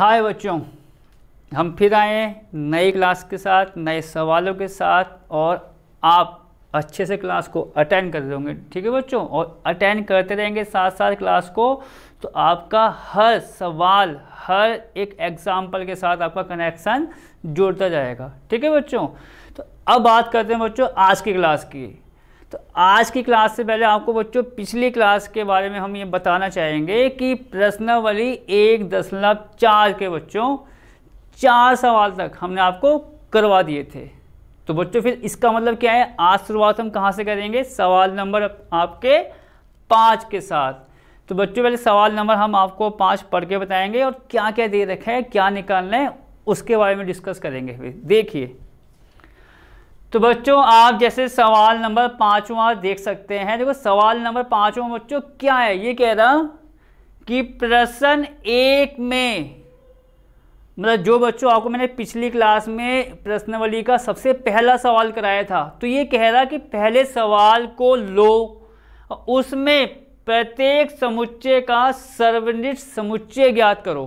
हाय बच्चों, हम फिर आए नई क्लास के साथ, नए सवालों के साथ और आप अच्छे से क्लास को अटेंड कर होंगे। ठीक है बच्चों? और अटेंड करते रहेंगे साथ साथ क्लास को। तो आपका हर सवाल, हर एक एग्ज़ाम्पल के साथ आपका कनेक्शन जुड़ता जाएगा। ठीक है बच्चों? तो अब बात करते हैं बच्चों आज की क्लास की। तो आज की क्लास से पहले आपको बच्चों पिछली क्लास के बारे में हम ये बताना चाहेंगे कि प्रश्नावली एक दशमलव चार के बच्चों, चार सवाल तक हमने आपको करवा दिए थे। तो बच्चों फिर इसका मतलब क्या है? आज शुरुआत हम कहाँ से करेंगे? सवाल नंबर आपके पाँच के साथ। तो बच्चों पहले सवाल नंबर हम आपको पाँच पढ़ के बताएँगे और क्या क्या दे रखा है, क्या निकालना है, उसके बारे में डिस्कस करेंगे। फिर देखिए। तो बच्चों, आप जैसे सवाल नंबर पाँचवा देख सकते हैं। देखो, सवाल नंबर पाँचवा बच्चों, क्या है? ये कह रहा कि प्रश्न एक में मतलब जो बच्चों, आपको मैंने पिछली क्लास में प्रश्नवली का सबसे पहला सवाल कराया था तो ये कह रहा कि पहले सवाल को लो उसमें प्रत्येक समुच्चय का सर्वनिष्ठ समुच्चय ज्ञात करो।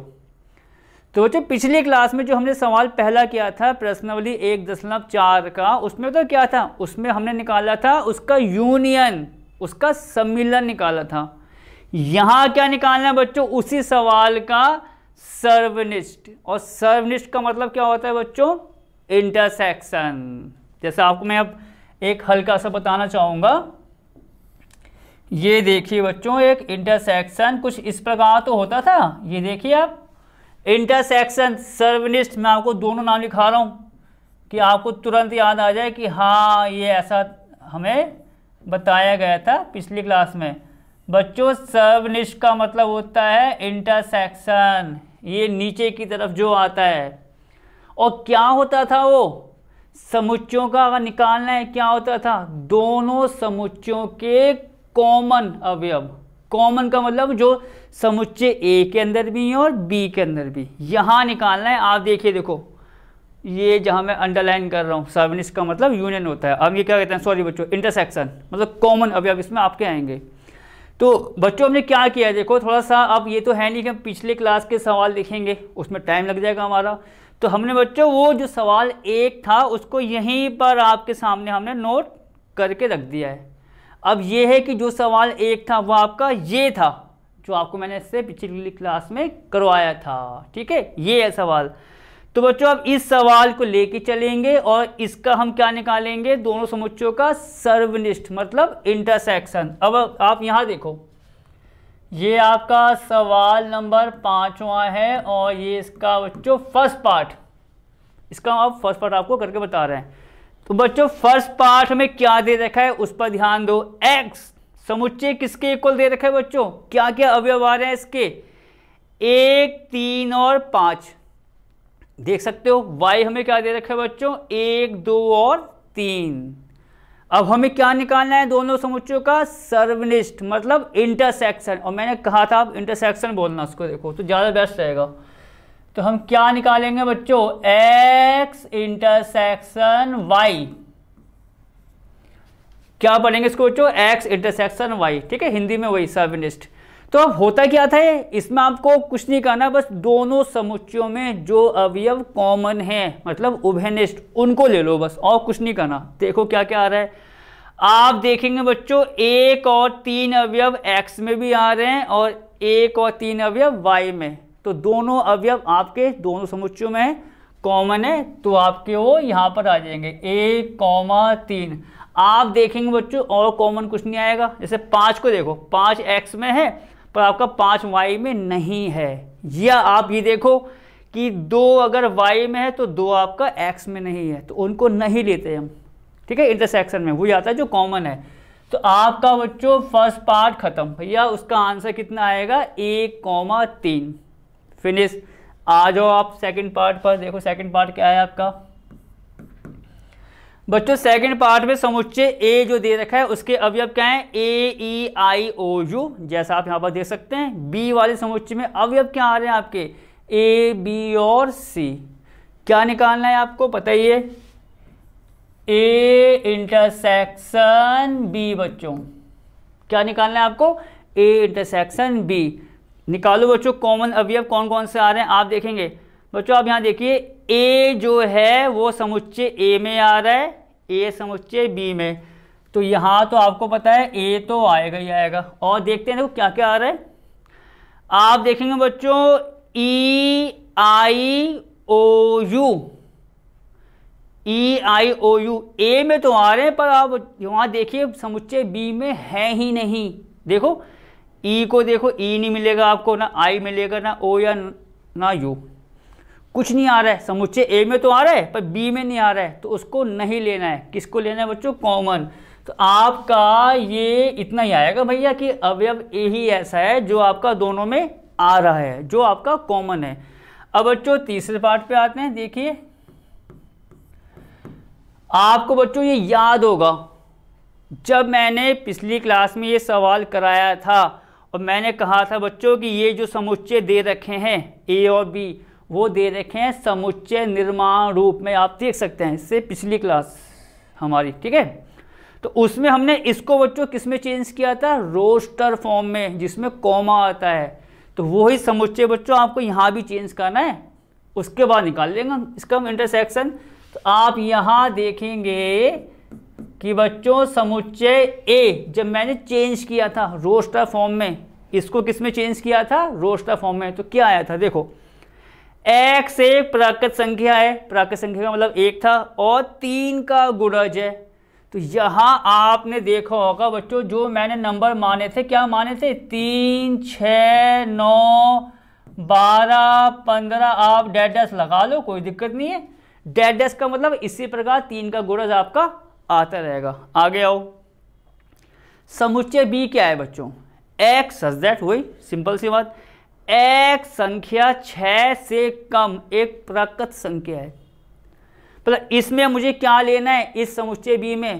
तो बच्चों, पिछली क्लास में जो हमने सवाल पहला किया था, प्रश्नावली एक दशमलव चार का, उसमें तो क्या था? उसमें हमने निकाला था, उसका यूनियन उसका सम्मिलन निकाला था। यहाँ क्या निकालना है बच्चों? उसी सवाल का सर्वनिष्ठ। और सर्वनिष्ठ का मतलब क्या होता है बच्चों? इंटरसेक्शन जैसे आपको मैं अब एक हल्का सा बताना चाहूँगा। ये देखिए बच्चों, एक इंटरसेक्शन कुछ इस प्रकार तो होता था। ये देखिए आप। इंटरसेक्शन, सर्वनिष्ठ, मैं आपको दोनों नाम लिखा रहा हूँ कि आपको तुरंत याद आ जाए कि हाँ ये ऐसा हमें बताया गया था पिछली क्लास में। बच्चों, सर्वनिष्ठ का मतलब होता है इंटरसेक्शन। ये नीचे की तरफ़ जो आता है। और क्या होता था वो? समुच्चों का अगर निकालना है, क्या होता था? दोनों समुच्चों के कॉमन अवयव। कॉमन का मतलब जो समुच्चय ए के अंदर भी और बी के अंदर भी। यहाँ निकालना है, आप देखिए देखो। ये जहाँ मैं अंडरलाइन कर रहा हूँ सर्वनिस का मतलब यूनियन होता है। अब ये क्या कहते हैं? सॉरी बच्चों इंटरसेक्शन मतलब कॉमन अभी अब इसमें आपके आएँगे। तो बच्चों, हमने क्या किया है? देखो थोड़ा सा अब ये तो है नहीं कि हम पिछले क्लास के सवाल लिखेंगे उसमें टाइम लग जाएगा हमारा। तो हमने बच्चों, वो जो सवाल एक था, उसको यहीं पर आपके सामने हमने नोट करके रख दिया है। अब ये है कि जो सवाल एक था, वो आपका ये था। जो आपको मैंने इससे पिछली क्लास में करवाया था। ठीक है? ये है सवाल। तो बच्चों, अब इस सवाल को लेके चलेंगे और इसका हम क्या निकालेंगे? दोनों समुच्चयों का सर्वनिष्ठ मतलब इंटरसेक्शन अब आप यहाँ देखो। ये आपका सवाल नंबर पांचवा है और ये इसका बच्चों फ़र्स्ट पार्ट इसका आप फ़र्स्ट पार्ट आपको करके बता रहे हैं। तो बच्चों फ़र्स्ट पार्ट में क्या दे रखा है? उस पर ध्यान दो। एक्स समुच्चय किसके इक्वल दे रखा है बच्चों? क्या क्या अवयव आ रहे हैं इसके? एक, तीन और पाँच। देख सकते हो वाई हमें क्या दे रखा है बच्चों? एक, दो और तीन। अब हमें क्या निकालना है दोनों समुच्चयों का? सर्वनिष्ठ मतलब इंटरसेक्शन और मैंने कहा था आप इंटरसेक्शन बोलना उसको, देखो तो ज़्यादा बेस्ट रहेगा। तो हम क्या निकालेंगे बच्चों? X इंटरसेक्शन y क्या पढ़ेंगे इसको बच्चों? एक्स इंटरसेक्शन वाई ठीक है? हिंदी में वही सर्वनिष्ठ तो अब होता क्या था इसमें आपको कुछ नहीं करना, बस दोनों समुच्चयों में जो अवयव कॉमन है मतलब उभयनिष्ठ, उनको ले लो बस, और कुछ नहीं करना। देखो क्या क्या आ रहा है। आप देखेंगे बच्चों, एक और तीन अवयव x में भी आ रहे हैं और एक और तीन अवयव y में। तो दोनों अवयव आपके, दोनों समुच्चयों में कॉमन है तो आपके वो यहाँ पर आ जाएँगे। एक कॉमा तीन। आप देखेंगे बच्चों, और कॉमन कुछ नहीं आएगा। जैसे पाँच को देखो, पाँच एक्स में है, पर आपका पाँच वाई में नहीं है। या आप ये देखो कि दो अगर वाई में है तो दो आपका एक्स में नहीं है तो उनको नहीं लेते हम। ठीक है इंटरसेक्शन में। वो आता है जो कॉमन है। तो आपका बच्चों फ़र्स्ट पार्ट खत्म। भैया, उसका आंसर कितना आएगा? एक कॉमा तीन। फिनिश आ जाओ आप सेकंड पार्ट पर। देखो सेकंड पार्ट क्या है आपका? बच्चों सेकंड पार्ट में समुच्चय ए जो दे रखा है, उसके अवयव क्या है? ए ई आई ओ यू जैसा आप यहाँ पर देख सकते हैं। बी वाले समुच्चय में अवयव क्या आ रहे हैं आपके? ए बी और सी क्या निकालना है आपको, बताइए? ए इंटरसेक्शन बी बच्चों। क्या निकालना है आपको? ए इंटरसेक्शन बी निकालो बच्चों कॉमन अवयव कौन कौन से आ रहे हैं, आप देखेंगे। बच्चों, आप यहाँ देखिए ए जो है, वो समुच्चय ए में आ रहा है ए समुच्चय बी में। तो यहाँ तो आपको पता है ए तो आएगा ही आएगा। और देखते हैं, देखो क्या क्या आ रहा है। आप देखेंगे बच्चों ई आई ओ you E I O U A में तो आ रहे हैं, पर आप वहाँ देखिए, समुच्चय बी में है ही नहीं। देखो ई को देखो ई नहीं मिलेगा आपको, ना आई मिलेगा, ना ओ या ना यू कुछ नहीं आ रहा है। समुच्चय ए में तो आ रहा है, पर बी में नहीं आ रहा है। तो उसको नहीं लेना है। किसको लेना है बच्चों? कॉमन तो आपका ये इतना ही आएगा भैया कि अवयव ए ही ऐसा है जो आपका दोनों में आ रहा है, जो आपका कॉमन है। अब बच्चों, तीसरे पार्ट पे आते हैं, देखिए। आपको बच्चों ये याद होगा, जब मैंने पिछली क्लास में ये सवाल कराया था, और मैंने कहा था बच्चों कि ये जो समुच्चय दे रखे हैं ए और बी वो दे रखे हैं समुच्चय निर्माण रूप में। आप देख सकते हैं इससे पिछली क्लास हमारी, ठीक है? तो उसमें हमने इसको बच्चों किसमें चेंज किया था? रोस्टर फॉर्म में, जिसमें कॉमा आता है। तो वही समुच्चय बच्चों आपको यहाँ भी चेंज करना है। उसके बाद निकाल लेंगे इसका हम इंटरसेक्शन तो आप यहाँ देखेंगे कि बच्चों, समुच्चय ए जब मैंने चेंज किया था रोस्टर फॉर्म में, इसको किसमें चेंज किया था? रोस्टर फॉर्म में। तो क्या आया था? देखो एक्स एक प्राकृत संख्या है। प्राकृत संख्या का मतलब एक था और तीन का गुणज है। तो यहाँ आपने देखा होगा बच्चों, जो मैंने नंबर माने थे, क्या माने थे? तीन छ नौ, बारह, पंद्रह, आप डेडस लगा लो, कोई दिक्कत नहीं है। डेडस का मतलब इसी प्रकार तीन का गुणज आपका आता रहेगा। आगे आओ। समुच्चय बी क्या है बच्चों? एक्स सच दैट वही सिंपल सी बात। एक संख्या छ से कम एक प्रकृत संख्या है। मतलब इसमें मुझे क्या लेना है? इस समुच्चय बी में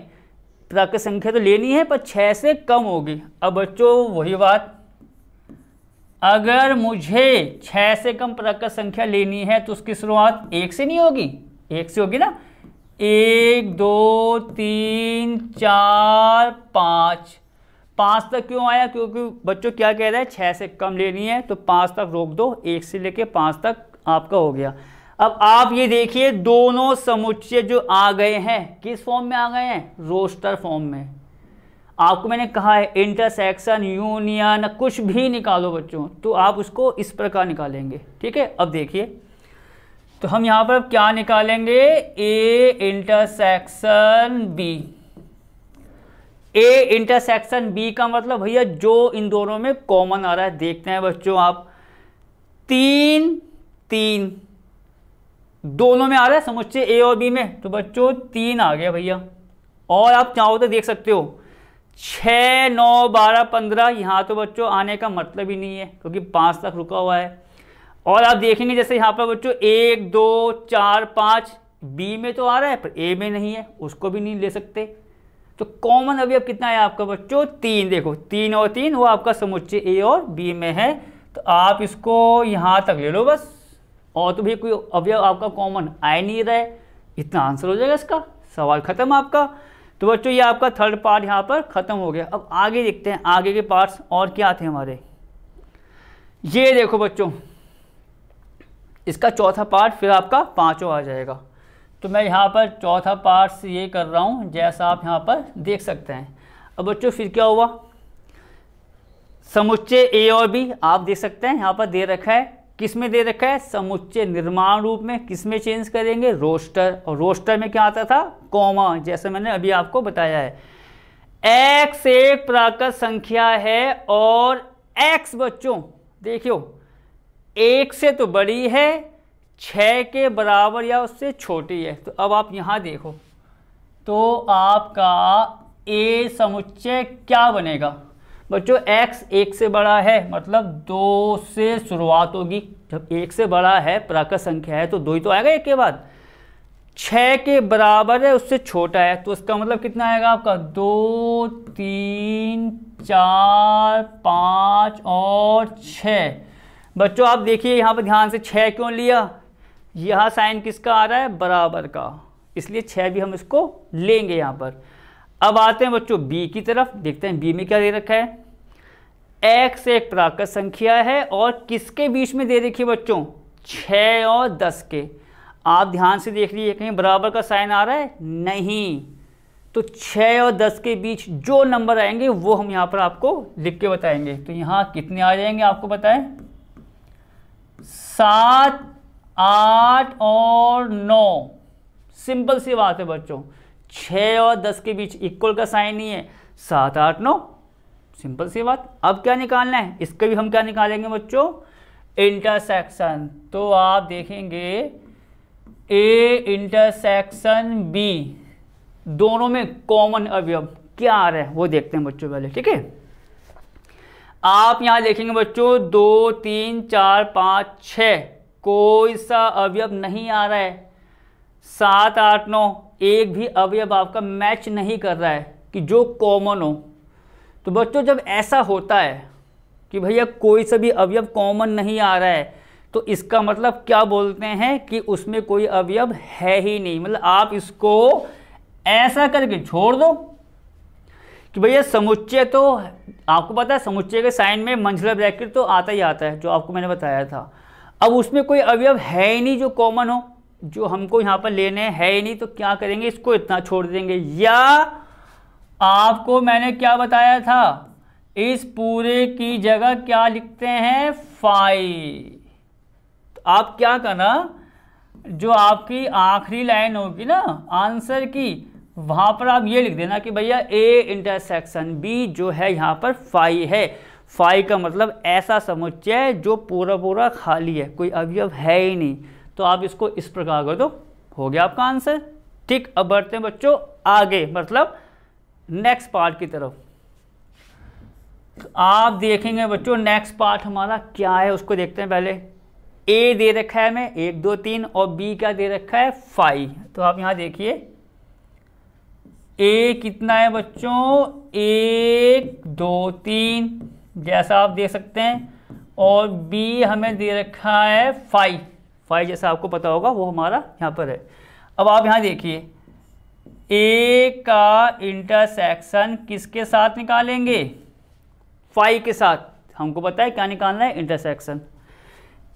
प्राकृत संख्या तो लेनी है, पर छः से कम होगी। अब बच्चों, वही बात। अगर मुझे छः से कम प्राकृत संख्या लेनी है तो उसकी शुरुआत एक से नहीं होगी। एक से होगी ना? एक, दो, तीन, चार, पाँच। पाँच तक क्यों आया? क्योंकि बच्चों क्या कह रहा है? छः से कम लेनी है तो पाँच तक रोक दो, एक से लेके पाँच तक आपका हो गया। अब आप ये देखिए, दोनों समुच्चय जो आ गए हैं, किस फॉर्म में आ गए हैं? रोस्टर फॉर्म में। आपको मैंने कहा है इंटरसेक्शन यूनियन कुछ भी निकालो बच्चों तो आप उसको इस प्रकार निकालेंगे। ठीक है? अब देखिए। तो हम यहाँ पर क्या निकालेंगे? A intersection B A intersection B का मतलब भैया जो इन दोनों में कॉमन आ रहा है, देखते हैं बच्चों आप। तीन तीन। दोनों में आ रहा है समुच्चय ए और बी में। तो बच्चों, तीन आ गया भैया। और आप चाहो तो देख सकते हो। छ नौ, बारह, पंद्रह, यहाँ तो बच्चों आने का मतलब ही नहीं है, क्योंकि पाँच तक रुका हुआ है। और आप देखेंगे जैसे यहाँ पर बच्चों, एक, दो, चार, पाँच बी में तो आ रहा है, पर ए में नहीं है, उसको भी नहीं ले सकते। तो कॉमन अभी अब कितना है आपका बच्चों? तीन। देखो, तीन और तीन, वो आपका समुच्चय ए और बी में है। तो आप इसको यहाँ तक ले लो बस। और तो भी कोई अवयव आपका कॉमन आ नहीं रहा इतना आंसर हो जाएगा इसका। सवाल खत्म आपका। तो बच्चों, ये आपका थर्ड पार्ट यहाँ पर ख़त्म हो गया। अब आगे देखते हैं। आगे के पार्ट्स और क्या थे हमारे? ये देखो बच्चों, इसका चौथा पार्ट फिर आपका पाँचों आ जाएगा। तो मैं यहाँ पर चौथा पार्ट ये कर रहा हूँ, जैसा आप यहाँ पर देख सकते हैं। अब बच्चों, फिर क्या हुआ? समुच्चय ए और बी आप देख सकते हैं, यहाँ पर दे रखा है। किसमें दे रखा है? समुच्चय निर्माण रूप में। किसमें चेंज करेंगे? रोस्टर। और रोस्टर में क्या आता था? कॉमा, जैसे मैंने अभी आपको बताया है। एक्स एक प्राकृत संख्या है और एक्स बच्चों, देखियो, एक से तो बड़ी है छ के बराबर या उससे छोटी है। तो अब आप यहाँ देखो। तो आपका ए समुच्चय क्या बनेगा? बच्चों, x एक से बड़ा है मतलब दो से शुरुआत होगी। जब एक से बड़ा है प्राकृत संख्या है तो दो ही तो आएगा एक के बाद। छ के बराबर है, उससे छोटा है तो उसका मतलब कितना आएगा आपका? दो, तीन, चार, पाँच और छ बच्चों, आप देखिए, यहाँ पर ध्यान से छः क्यों लिया? यह साइन किसका आ रहा है? बराबर का। इसलिए छः भी हम इसको लेंगे यहाँ पर। अब आते हैं बच्चों बी की तरफ़। देखते हैं बी में क्या दे रखा है। एक्स एक प्राकृत संख्या है और किसके बीच में दे रखी है बच्चों? छः और दस के। आप ध्यान से देख लीजिए, कहीं बराबर का साइन आ रहा है? नहीं। तो छः और दस के बीच जो नंबर आएँगे, वो हम यहाँ पर आपको लिख के बताएँगे। तो यहाँ कितने आ जाएँगे आपको बताएँ? सात आठ और नौ। सिंपल सी बात है बच्चों। छः और दस के बीच इक्वल का साइन नहीं है। सात, आठ, नौ। सिंपल सी बात। अब क्या निकालना है? इसका भी हम क्या निकालेंगे बच्चों? इंटरसेक्शन तो आप देखेंगे ए इंटरसेक्शन बी दोनों में कॉमन अवयव क्या आ रहा है? वो देखते हैं बच्चों पहले, ठीक है? आप यहाँ देखेंगे बच्चों, दो, तीन, चार, पाँच छ कोई सा अवयव नहीं आ रहा है। सात, आठ, नौ, एक भी अवयव आपका मैच नहीं कर रहा है कि जो कॉमन हो। तो बच्चों, जब ऐसा होता है कि भैया कोई सा भी अवयव कॉमन नहीं आ रहा है तो इसका मतलब क्या बोलते हैं कि उसमें कोई अवयव है ही नहीं। मतलब आप इसको ऐसा करके छोड़ दो कि भैया समुच्चय तो आपको पता है, समुच्चय के साइन में मंझला ब्रैकेट तो आता ही आता है, जो आपको मैंने बताया था। अब उसमें कोई अवयव है ही नहीं जो कॉमन हो, जो हमको यहाँ पर लेने है, ही नहीं तो क्या करेंगे? इसको इतना छोड़ देंगे। या आपको मैंने क्या बताया था? इस पूरे की जगह क्या लिखते हैं? फाइव तो आप क्या करना? जो आपकी आखिरी लाइन होगी ना, आंसर की, वहाँ पर आप ये लिख देना कि भैया ए इंटरसेक्शन बी जो है यहाँ पर फाइव है। फाइव का मतलब ऐसा समुच्चय जो पूरा पूरा खाली है, कोई अवयव है ही नहीं। तो आप इसको इस प्रकार कर दो। हो गया आपका आंसर। ठीक, अब बढ़ते हैं बच्चों, आगे मतलब नेक्स्ट पार्ट की तरफ़। तो आप देखेंगे बच्चों नेक्स्ट पार्ट हमारा क्या है, उसको देखते हैं पहले। ए दे रखा है हमें, एक, दो, तीन, और बी क्या दे रखा है? फाइव तो आप यहाँ देखिए। ए कितना है बच्चों? एक, दो, तीन। जैसा आप देख सकते हैं, और बी हमें दे रखा है फाइव फाइव जैसा आपको पता होगा, वो हमारा यहाँ पर है। अब आप यहाँ देखिए ए का इंटरसेक्शन किसके साथ निकालेंगे? फाइव के साथ। हमको पता है क्या निकालना है? इंटरसेक्शन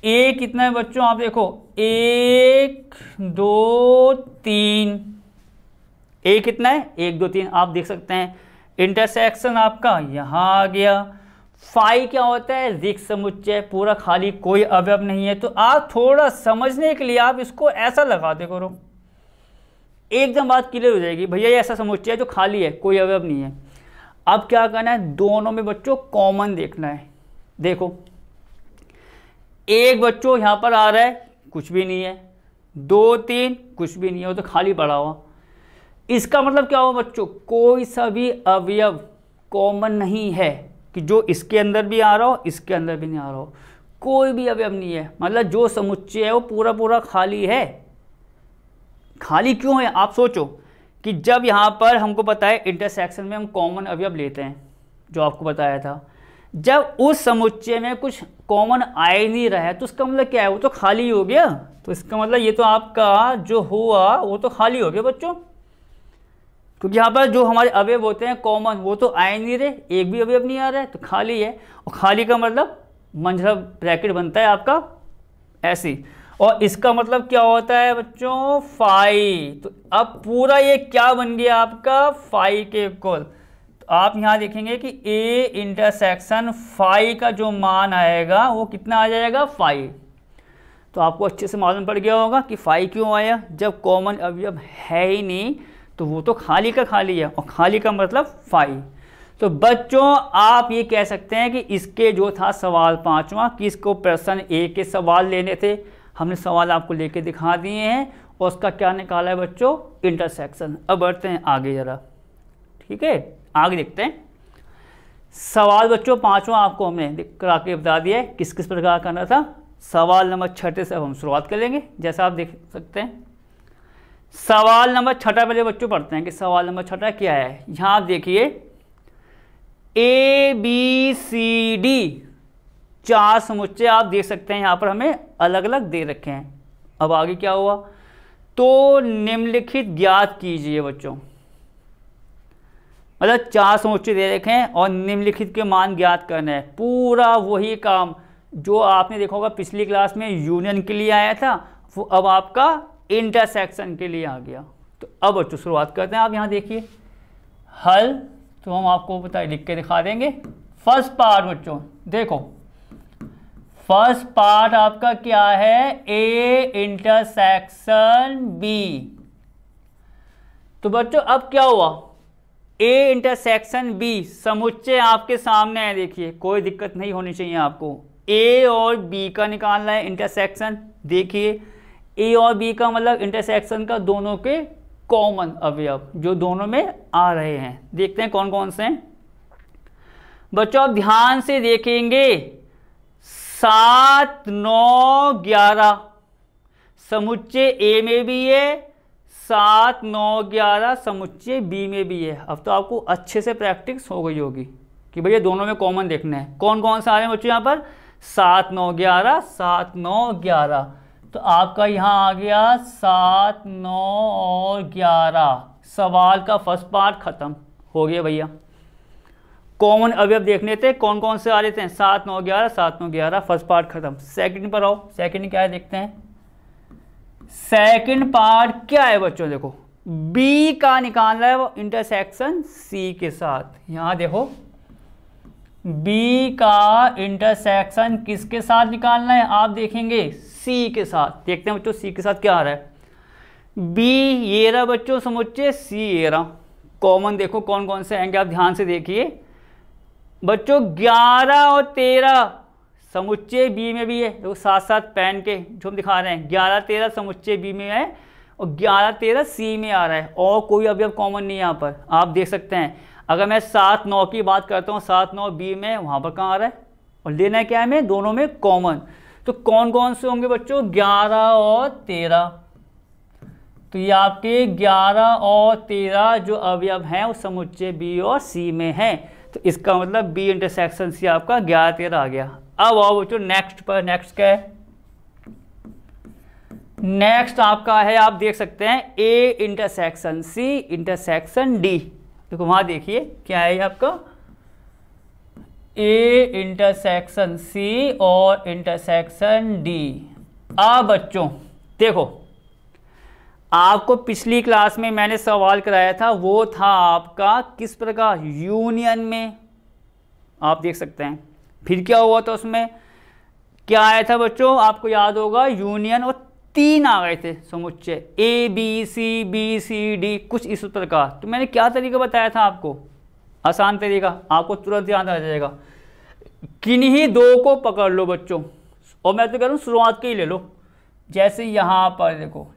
ए कितना है बच्चों? आप देखो, एक, दो, तीन। ए कितना है? एक, दो, तीन। आप देख सकते हैं। इंटरसेक्शन आपका यहाँ आ गया। फाइव क्या होता है? रिक समुच्चय पूरा खाली कोई अवयव नहीं है। तो आप थोड़ा समझने के लिए आप इसको ऐसा लगा दे करो। एकदम बात क्लियर हो जाएगी। भैया, ये ऐसा समुच्चय है जो खाली है, कोई अवयव नहीं है। अब क्या करना है? दोनों में बच्चों कॉमन देखना है। देखो, एक बच्चों यहाँ पर आ रहा है, कुछ भी नहीं है। दो, तीन, कुछ भी नहीं है, वो तो खाली पड़ा हुआ। इसका मतलब क्या हुआ बच्चों? कोई सा भी अवयव कॉमन नहीं है। कि जो इसके अंदर भी आ रहा हो, इसके अंदर भी नहीं आ रहा हो। कोई भी अवयव नहीं है। मतलब जो समुच्चय है, वो पूरा पूरा खाली है। खाली क्यों है? आप सोचो कि जब यहाँ पर हमको पता है इंटरसेक्शन में हम कॉमन अवयव लेते हैं, जो आपको बताया था। जब उस समुच्चय में कुछ कॉमन आए नहीं रहा है तो उसका मतलब क्या है? वो तो खाली हो गया। तो इसका मतलब ये तो आपका जो हुआ, वो तो खाली हो गया बच्चों। क्योंकि यहाँ पर जो हमारे अवयव होते हैं कॉमन वो तो आए नहीं रहे एक भी अवयव नहीं आ रहा है तो खाली है। और खाली का मतलब मंझला ब्रैकेट बनता है आपका, ऐसी। और इसका मतलब क्या होता है बच्चों? फाइव तो अब पूरा ये क्या बन गया आपका? फाइव के इक्वल तो आप यहाँ देखेंगे कि ए इंटरसेक्शन फाइव का जो मान आएगा, वो कितना आ जाएगा? फाइव तो आपको अच्छे से मालूम पड़ गया होगा कि फाइव क्यों आया? जब कॉमन अवयव है ही नहीं तो वो तो खाली का खाली है और खाली का मतलब फाइव तो बच्चों, आप ये कह सकते हैं कि इसके जो था सवाल पांचवा कि इसको प्रश्न ए के सवाल लेने थे? हमने सवाल आपको लेके दिखा दिए हैं और उसका क्या निकाला है बच्चों? इंटरसेक्शन। अब बढ़ते हैं आगे ज़रा। ठीक है? आगे देखते हैं। सवाल बच्चों, पांचवा आपको हमने करा के बता दिया है किस किस प्रकार करना था। सवाल नंबर छठे से अब हम शुरुआत करेंगे जैसा आप देख सकते हैं। सवाल नंबर छठा पहले बच्चों पढ़ते हैं कि सवाल नंबर छठा क्या है? यहाँ देखिए ए बी सी डी चार समुच्चय आप देख सकते हैं, यहाँ पर हमें अलग अलग दे रखे हैं। अब आगे क्या हुआ? तो निम्नलिखित ज्ञात कीजिए बच्चों। मतलब चार समुच्चय दे रखे हैं और निम्नलिखित के मान ज्ञात करना है। पूरा वही काम जो आपने देखा होगा पिछली क्लास में यूनियन के लिए आया था, वो अब आपका इंटरसेक्शन के लिए आ गया। तो अब बच्चों, शुरुआत करते हैं। आप यहाँ देखिए, हल तो हम आपको बता लिख के दिखा देंगे। फ़र्स्ट पार्ट बच्चों, देखो। फ़र्स्ट पार्ट आपका क्या है? ए इंटरसेक्शन बी तो बच्चों, अब क्या हुआ? ए इंटरसेक्शन बी समुच्चय आपके सामने है। देखिए, कोई दिक्कत नहीं होनी चाहिए आपको। ए और बी का निकालना है इंटरसेक्शन देखिए ए और बी का मतलब इंटरसेक्शन का दोनों के कॉमन अवयव, जो दोनों में आ रहे हैं। देखते हैं कौन कौन से हैं। बच्चों आप ध्यान से देखेंगे। सात, नौ, ग्यारह। समुच्चय ए में भी है, सात, नौ, ग्यारह, समुच्चय बी में भी है। अब तो आपको अच्छे से प्रैक्टिस हो गई होगी कि भैया दोनों में कॉमन देखना है। कौन कौन से आ रहे हैं बच्चों यहाँ पर? सात, नौ, ग्यारह, सात, नौ, ग्यारह। तो आपका यहाँ आ गया सात, नौ और ग्यारह। सवाल का फ़र्स्ट पार्ट खत्म। हो गया भैया। कॉमन अवयव देखने थे कौन कौन से आ रहे थे? सात, नौ, ग्यारह, सात, नौ, ग्यारह। फ़र्स्ट पार्ट खत्म। सेकंड पर आओ। सेकंड क्या है देखते हैं। सेकंड पार्ट क्या है बच्चों? देखो। बी का निकालना है वो इंटरसेक्शन सी के साथ। यहाँ देखो। बी का इंटरसेक्शन किसके साथ निकालना है? आप देखेंगे। सी के साथ, देखते हैं बच्चों सी के साथ क्या आ रहा है। बी ये रहा बच्चों समुच्चय सी ये रहा। कॉमन देखो कौन कौन से आएँगे, आप ध्यान से देखिए। बच्चों ग्यारह और तेरह समुच्चय बी में भी है। देखो साथ साथ पेन के जो हम दिखा रहे हैं, ग्यारह, तेरह समुच्चय बी में है और ग्यारह, तेरह सी में आ रहा है। और कोई अभी अब कॉमन नहीं है यहाँ पर। आप देख सकते हैं, अगर मैं सात, नौ की बात करता हूँ, सात, नौ बी में, वहाँ पर कहाँ आ रहा है? और लेना क्या है मैं दोनों में कॉमन तो कौन कौन से होंगे बच्चों? ग्यारह और तेरह। तो ये आपके ग्यारह और तेरह जो अवयव हैं, वो समुच्चय बी और सी में हैं। तो इसका मतलब बी इंटरसेक्शन सी आपका ग्यारह तेरह आ गया। अब आओ बच्चों नेक्स्ट पर नेक्स्ट क्या है? नेक्स्ट आपका है, आप देख सकते हैं A intersection C intersection D देखो वहाँ देखिए, क्या है आपका? ए इंटरसेक्शन सी और इंटरसेक्शन डी आ बच्चों, देखो, आपको पिछली क्लास में मैंने सवाल कराया था, वो था आपका किस प्रकार यूनियन में, आप देख सकते हैं। फिर क्या हुआ था उसमें? क्या आया था बच्चों, आपको याद होगा यूनियन और तीन आ गए थे, समुच्चय। A B C B C D कुछ इस प्रकार। तो मैंने क्या तरीका बताया था आपको? आसान तरीका, आपको तुरंत याद आ जाएगा। किन्हीं दो को पकड़ लो बच्चों। और मैं तो कह रहा हूँ, शुरुआत के ही ले लो। जैसे यहाँ पर देखो,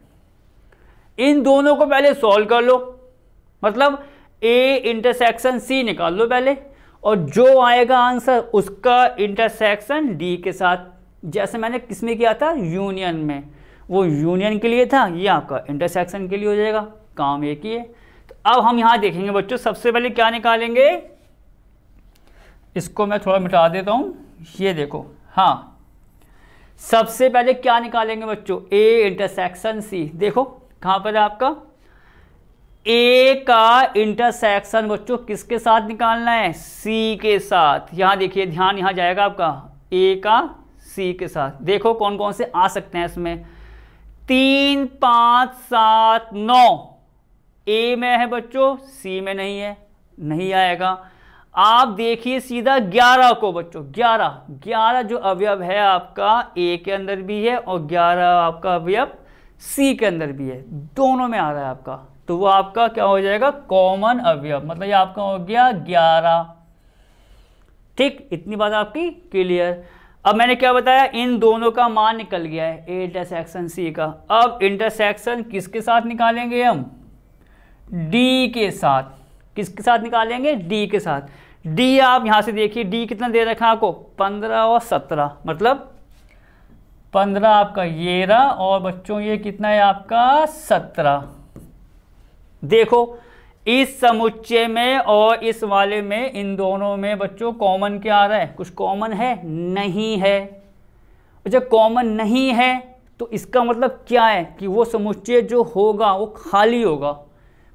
इन दोनों को पहले सॉल्व कर लो। मतलब ए इंटरसेक्शन सी निकाल लो पहले, और जो आएगा आंसर उसका इंटरसेक्शन डी के साथ। जैसे मैंने किसमें किया था? यूनियन में। वो यूनियन के लिए था, ये आपका इंटरसेक्शन के लिए हो जाएगा। काम एक ही है। अब हम यहाँ देखेंगे बच्चों, सबसे पहले क्या निकालेंगे? इसको मैं थोड़ा मिटा देता हूँ। ये देखो हाँ। सबसे पहले क्या निकालेंगे बच्चों? ए इंटरसेक्शन सी देखो, कहाँ पर है आपका? ए का इंटरसेक्शन बच्चों, किसके साथ निकालना है? सी के साथ। यहाँ देखिए, ध्यान यहाँ जाएगा आपका। ए का सी के साथ। देखो कौन कौन से आ सकते हैं इसमें। तीन, पाँच, सात, नौ। ए में है बच्चों सी में नहीं है, नहीं आएगा। आप देखिए सीधा ग्यारह को बच्चों, ग्यारह ग्यारह जो अवयव है आपका ए के अंदर भी है और ग्यारह आपका अवयव सी के अंदर भी है। दोनों में आ रहा है आपका। तो वो आपका क्या हो जाएगा? कॉमन अवयव मतलब ये आपका हो गया ग्यारह। ठीक, इतनी बात आपकी क्लियर अब मैंने क्या बताया? इन दोनों का मान निकल गया है ए इंटरसेक्शन सी का। अब इंटरसेक्शन किसके साथ निकालेंगे हम? डी के साथ। किसके साथ निकालेंगे? डी के साथ। डी आप यहाँ से देखिए डी कितना दे रखा है आपको? पंद्रह और सत्रह। मतलब पंद्रह आपका ये रहा और बच्चों, ये कितना है आपका? सत्रह। देखो, इस समुच्चय में और इस वाले में, इन दोनों में बच्चों कॉमन क्या आ रहा है? कुछ कॉमन है? नहीं है। जब कॉमन नहीं है तो इसका मतलब क्या है? कि वो समुच्चय जो होगा, वो खाली होगा।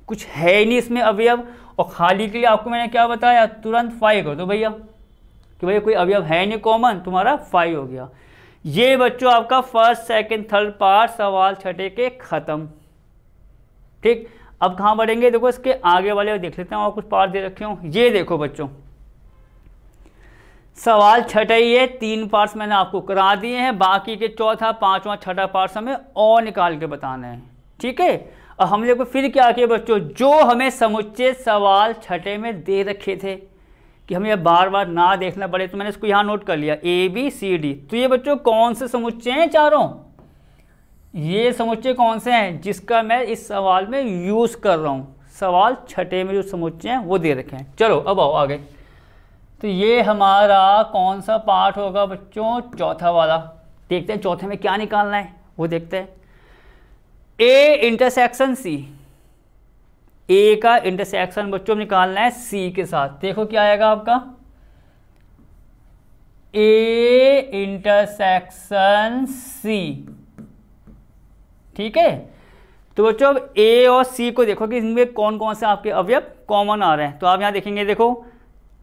कुछ है ही नहीं इसमें अवयव, और खाली के लिए आपको मैंने क्या बताया? तुरंत फाइव कर दो भैया। कि भैया कोई अवयव है नहीं कॉमन तुम्हारा फाइव हो गया। ये बच्चों आपका फ़र्स्ट सेकंड थर्ड पार्ट सवाल छठे के खत्म। ठीक? अब कहाँ बढ़ेंगे? देखो इसके आगे वाले देख लेते हैं, और कुछ पार्ट दे रखे हो। ये देखो बच्चों। सवाल छठा ही है, तीन पार्ट्स मैंने आपको करा दिए हैं। बाकी के चौथा, पांचवा, छठा पार्ट्स हमें और निकाल के बताना है। ठीक है? और हम लोग को फिर क्या किया बच्चों? जो हमें समुच्चय सवाल छठे में दे रखे थे कि हमें बार बार ना देखना पड़े तो मैंने इसको यहाँ नोट कर लिया। ए बी सी डी तो ये बच्चों कौन से समुच्चय हैं चारों? ये समुच्चय कौन से हैं जिसका मैं इस सवाल में यूज़ कर रहा हूँ? सवाल छठे में जो समुच्चय हैं, वो दे रखे हैं। चलो, अब आओ आगे। तो ये हमारा कौन सा पार्ट होगा बच्चों? चौथा वाला। देखते हैं चौथे में क्या निकालना है। वो देखते हैं। ए इंटरसेक्शन सी ए का इंटरसेक्शन बच्चों निकालना है सी के साथ। देखो क्या आएगा आपका? ए इंटरसेक्शन सी ठीक है? तो बच्चों अब ए और सी को देखो कि इनमें कौन कौन से आपके अवयव कॉमन आ रहे हैं। तो आप यहाँ देखेंगे, देखो,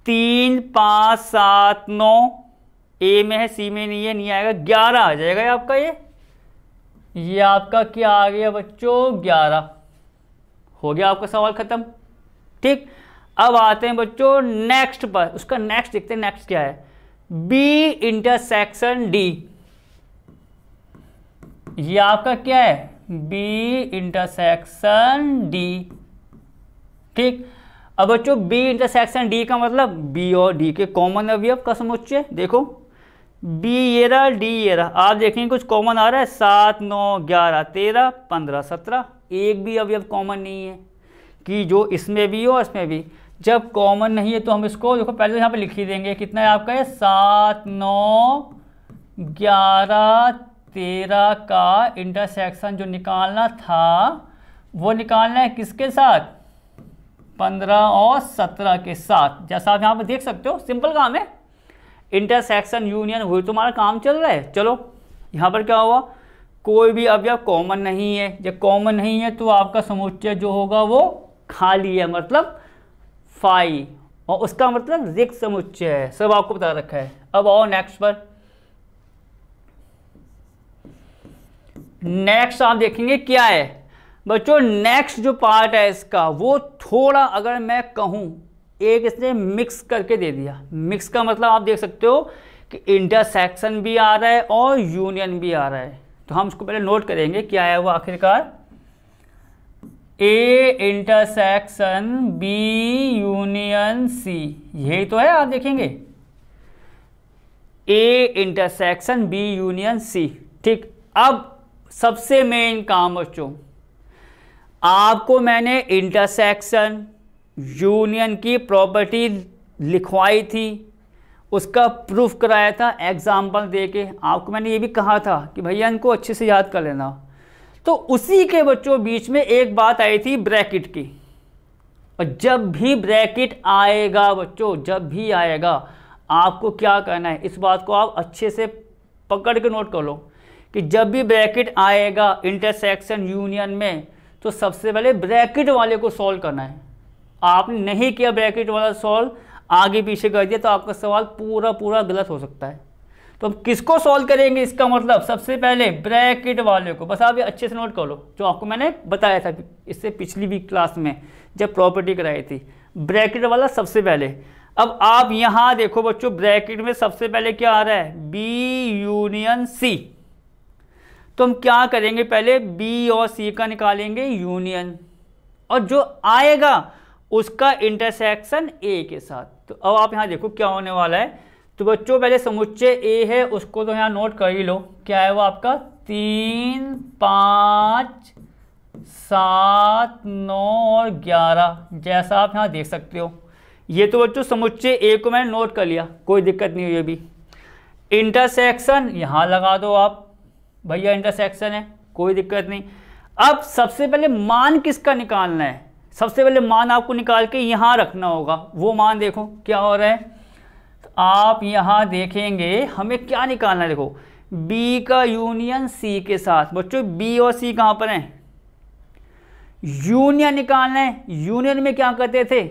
तीन, पाँच, सात, नौ। ए में है सी में नहीं है, नहीं आएगा, ग्यारह आ जाएगा आपका ये। ये आपका क्या आ गया बच्चों? ग्यारह। हो गया आपका सवाल खत्म? ठीक, अब आते हैं बच्चों नेक्स्ट पर। उसका नेक्स्ट देखते हैं नेक्स्ट क्या है? बी इंटरसेक्शन डी ये आपका क्या है? बी इंटरसेक्शन डी ठीक, अब बच्चों बी इंटरसेक्शन डी का मतलब बी और डी के कॉमन अवयव का समुच्चय देखो बी ये रहा डी ये रहा आप देखेंगे कुछ कॉमन आ रहा है। सात, नौ, ग्यारह, तेरह, पंद्रह, सत्रह। एक भी अवयव कॉमन नहीं है कि जो इसमें भी हो, इसमें भी। जब कॉमन नहीं है तो हम इसको, देखो, पहले यहाँ पे लिख ही देंगे। कितना है आपका ये? सात, नौ, ग्यारह, तेरह का इंटरसेक्शन जो निकालना था, वो निकालना है किसके साथ? पंद्रह और सत्रह के साथ। जैसा आप यहाँ पर देख सकते हो सिंपल काम है। इंटरसेक्शन यूनियन हुई तुम्हारा काम चल रहा है? चलो, यहाँ पर क्या हुआ? कोई भी अवयव कॉमन नहीं है। जब कॉमन नहीं है तो आपका समुच्चय जो होगा, वो खाली है मतलब फाई और उसका मतलब रिक्त समुच्चय है। सब आपको बता रखा है। अब आओ नेक्स्ट पर। नेक्स्ट आप देखेंगे क्या है? बच्चों नेक्स्ट जो पार्ट है इसका, वो थोड़ा अगर मैं कहूँ एक इसने मिक्स करके दे दिया। मिक्स का मतलब आप देख सकते हो कि इंटरसेक्शन भी आ रहा है और यूनियन भी आ रहा है। तो हम उसको पहले नोट करेंगे, क्या है वो आखिरकार? A intersection B union C यही तो है, आप देखेंगे। A intersection B union C ठीक, अब सबसे मेन काम बच्चों, आपको मैंने इंटरसेक्शन यूनियन की प्रॉपर्टी लिखवाई थी, उसका प्रूफ कराया था, एग्ज़ाम्पल दे के आपको मैंने ये भी कहा था कि भैया इनको अच्छे से याद कर लेना। तो उसी के बच्चों बीच में एक बात आई थी ब्रैकेट की। और जब भी ब्रैकेट आएगा बच्चों, जब भी आएगा, आपको क्या करना है? इस बात को आप अच्छे से पकड़ के नोट कर लो कि जब भी ब्रैकेट आएगा इंटरसेक्शन यूनियन में तो सबसे पहले ब्रैकेट वाले को सॉल्व करना है। आपने नहीं किया ब्रैकेट वाला सॉल्व आगे पीछे कर दिया तो आपका सवाल पूरा पूरा गलत हो सकता है। तो हम किसको सॉल्व करेंगे इसका मतलब? सबसे पहले ब्रैकेट वाले को। बस आप ये अच्छे से नोट कर लो, जो आपको मैंने बताया था इससे पिछली वीक क्लास में, जब प्रॉपर्टी कराई थी। ब्रैकेट वाला सबसे पहले। अब आप यहाँ देखो बच्चों ब्रैकेट में सबसे पहले क्या आ रहा है? बी यूनियन सी तो हम क्या करेंगे? पहले बी और सी का निकालेंगे यूनियन और जो आएगा उसका इंटरसेक्शन ए के साथ। तो अब आप यहाँ देखो क्या होने वाला है। तो बच्चों, पहले समुच्चय ए है, उसको तो यहाँ नोट कर ही लो। क्या है वो आपका? तीन, पाँच, सात, नौ और ग्यारह, जैसा आप यहाँ देख सकते हो। ये तो बच्चों, समुच्चय ए को मैंने नोट कर लिया। कोई दिक्कत नहीं हुई अभी। इंटरसेक्शन यहाँ लगा दो आप। भैया इंटरसेक्शन है, कोई दिक्कत नहीं। अब सबसे पहले मान किसका निकालना है? सबसे पहले मान आपको निकाल के यहाँ रखना होगा। वो मान देखो, क्या हो रहा है? तो आप यहाँ देखेंगे, हमें क्या निकालना है? देखो बी का यूनियन सी के साथ। बच्चों बी और सी कहाँ पर हैं? यूनियन निकालना है। यूनियन में क्या करते थे?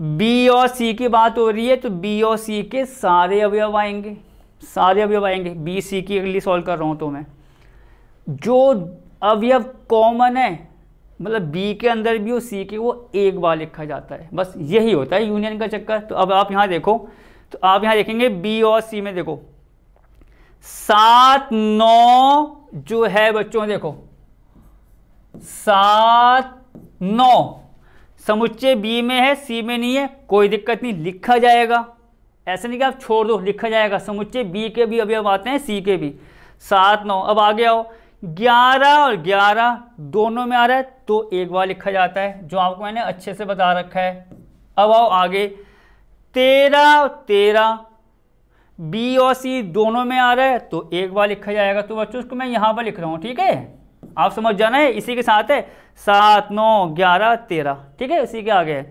बी और सी की बात हो रही है तो बी और सी के सारे अवयव आएँगे। सारे अवयव आएँगे। बी सी की अगली सॉल्व कर रहा हूँ तो मैं। जो अवयव कॉमन है मतलब बी के अंदर भी और सी के वो एक बार लिखा जाता है। बस यही होता है यूनियन का चक्कर। तो अब आप यहाँ देखो। तो आप यहाँ देखेंगे बी और सी में देखो। सात, नौ जो है बच्चों, देखो। सात, नौ। समुच्चय बी में है सी में नहीं है, कोई दिक्कत नहीं, लिखा जाएगा। ऐसा नहीं कि आप छोड़ दो, लिखा जाएगा। समुच्चय बी के भी अवयव आते हैं सी के भी। सात, नौ। अब आगे आओ। ग्यारह और ग्यारह दोनों में आ रहा है तो एक बार लिखा जाता है, जो आपको मैंने अच्छे से बता रखा है। अब आओ आगे। तेरह और तेरह बी और सी दोनों में आ रहा है तो एक बार लिखा जाएगा तो बच्चों, उसको मैं यहाँ पर लिख रहा हूँ, ठीक है? आप समझ जाना है, इसी के साथ है। सात, नौ, ग्यारह, तेरह, ठीक है? इसी के आगे है।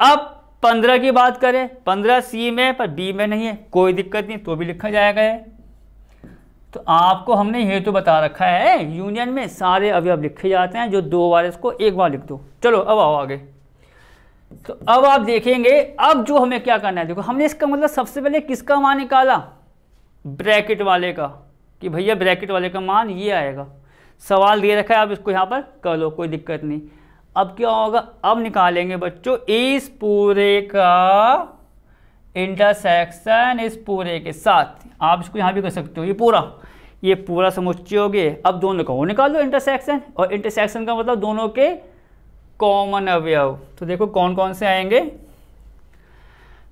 अब पंद्रह की बात करें, पंद्रह सी में पर बी में नहीं है, कोई दिक्कत नहीं तो भी लिखा जाएगा तो आपको हमने ये तो बता रखा है यूनियन में सारे अवयव लिखे जाते हैं, जो दो बार इसको एक बार लिख दो। चलो, अब आओ आगे। तो अब आप देखेंगे, अब जो हमें क्या करना है, देखो, हमने इसका मतलब सबसे पहले किसका मान निकाला? ब्रैकेट वाले का, कि भैया ब्रैकेट वाले का मान ये आएगा। सवाल दे रखा है, आप इसको यहाँ पर कर लो, कोई दिक्कत नहीं। अब क्या होगा? अब निकालेंगे बच्चों, इस पूरे का इंटरसेक्शन इस पूरे के साथ। आप इसको यहाँ भी कर सकते हो, ये पूरा। ये पूरा समुच्चय हो गए। अब दोनों का वो निकाल दो इंटरसेक्शन और इंटरसेक्शन का मतलब दोनों के कॉमन अवयव तो देखो कौन कौन से आएँगे।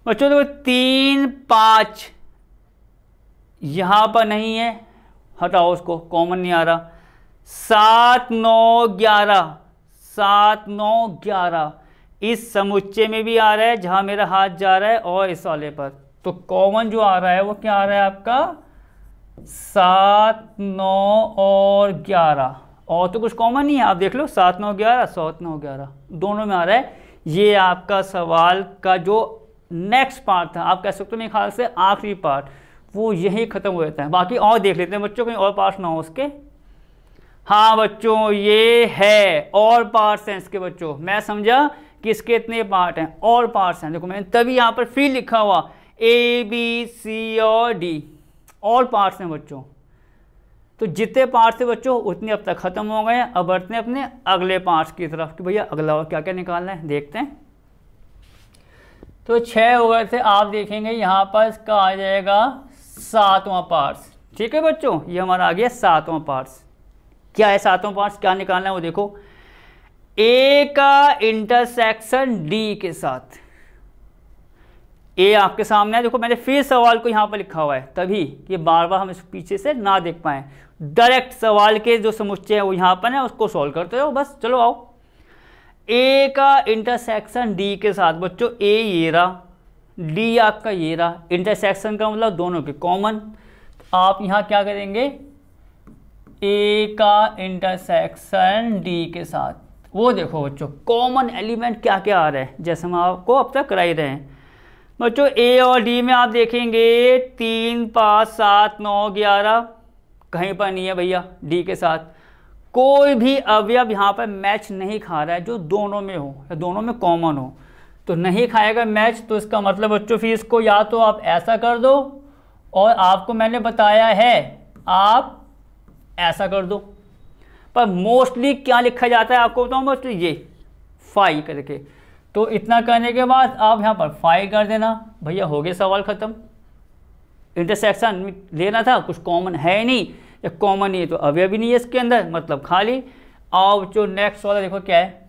बच्चों देखो, तीन पाँच। यहाँ पर नहीं है। हटाओ उसको कॉमन नहीं आ रहा। सात, नौ, ग्यारह। सात, नौ, ग्यारह। इस समुच्चय में भी आ रहा है, जहाँ मेरा हाथ जा रहा है और इस वाले पर। तो कॉमन जो आ रहा है, वो क्या आ रहा है आपका? सात, नौ और ग्यारह। और तो कुछ कॉमन नहीं है, आप देख लो, सात, नौ, ग्यारह, सात, नौ, ग्यारह। दोनों में आ रहा है। ये आपका सवाल का जो नेक्स्ट पार्ट था, आप कह सकते हो मेरे ख्याल से आखिरी पार्ट वो यही ख़त्म हो जाता है। बाकी और देख लेते हैं, बच्चों, कहीं और पार्ट ना हो उसके। हाँ बच्चों, ये है, और पार्ट्स हैं इसके बच्चों। मैं समझा कि इसके इतने पार्ट हैं, और पार्ट्स हैं। देखो मैंने तभी यहाँ पर फ्री लिखा हुआ ए बी सी और डी और पार्ट्स हैं बच्चों। तो जितने पार्ट्स थे बच्चों, उतने अब तक ख़त्म हो गए हैं। अब बढ़ते हैं अपने अगले पार्ट्स की तरफ़ कि भैया अगला और क्या क्या निकालना है, देखते हैं। तो छः हो गए थे, आप देखेंगे यहाँ पर इसका आ जाएगा सातवां पार्ट्स ठीक है बच्चों, ये हमारा आ गया सातवां पार्ट्स क्या है सातवां पार्ट्स क्या निकालना है वो देखो। ए का इंटरसेक्शन डी के साथ। ए आपके सामने है। देखो, मैंने फिर सवाल को यहाँ पर लिखा हुआ है। तभी ये बार बार हम इस पीछे से ना देख पाए। डायरेक्ट सवाल के जो समुच्चय है, वो यहाँ पर है, उसको सॉल्व करते हो बस। चलो आओ। ए का इंटरसेक्शन डी के साथ, बच्चों ए ये रहा। डी आपका ये रहा। इंटरसेक्शन का मतलब दोनों के कॉमन आप यहाँ क्या करेंगे? ए का इंटरसेक्शन डी के साथ। वो देखो बच्चों कॉमन एलिमेंट क्या क्या आ रहा है? जैसे हम आपको अब तक कराई रहे हैं। बच्चों ए और डी में आप देखेंगे, तीन, पाँच, सात, नौ, ग्यारह। कहीं पर नहीं है भैया डी के साथ। कोई भी अवयव यहाँ पर मैच नहीं खा रहा है, जो दोनों में हो, या दोनों में कॉमन हो। तो नहीं खाएगा मैच तो इसका मतलब बच्चों, फिर इसको या तो आप ऐसा कर दो, और आपको मैंने बताया है, आप ऐसा कर दो। पर मोस्टली क्या लिखा जाता है, आपको बताऊँ बच्चों, ये फाइव करके। तो इतना करने के बाद आप यहाँ पर फाई कर देना। भैया, हो गया सवाल ख़त्म। इंटरसेक्शन लेना था, कुछ कॉमन है नहीं। या कॉमन नहीं है तो अवयव भी नहीं है इसके अंदर मतलब खाली। और जो नेक्स्ट वाला देखो क्या है।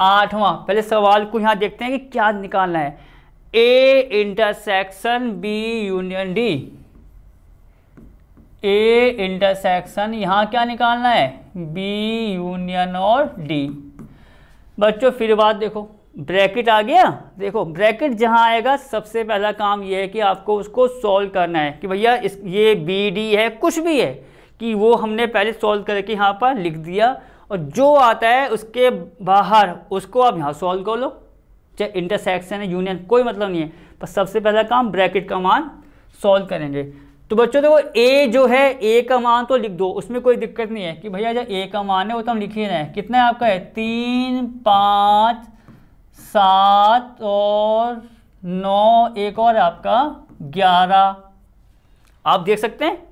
आठवां, पहले सवाल को यहाँ देखते हैं कि क्या निकालना है। A intersection B union D A intersection यहाँ क्या निकालना है? बी यूनियन और डी बच्चों, फिर बात देखो, ब्रैकेट आ गया। देखो, ब्रैकेट जहाँ आएगा, सबसे पहला काम ये है कि आपको उसको सॉल्व करना है कि भैया, इस, ये बी डी है, कुछ भी है कि वो हमने पहले सॉल्व करके यहाँ पर लिख दिया और जो आता है उसके बाहर, उसको आप यहाँ सॉल्व कर लो। चाहे इंटरसेक्शन है, यूनियन, कोई मतलब नहीं है। पर सबसे पहला काम ब्रैकेट का मान सॉल्व करेंगे। तो बच्चों देखो ए जो है ए का मान तो लिख दो, उसमें कोई दिक्कत नहीं है कि भैया जब ए का मान है, वो तो हम लिख ही रहे हैं। कितना है आपका है? तीन, पाँच, सात और नौ, एक और आपका ग्यारह। आप देख सकते हैं?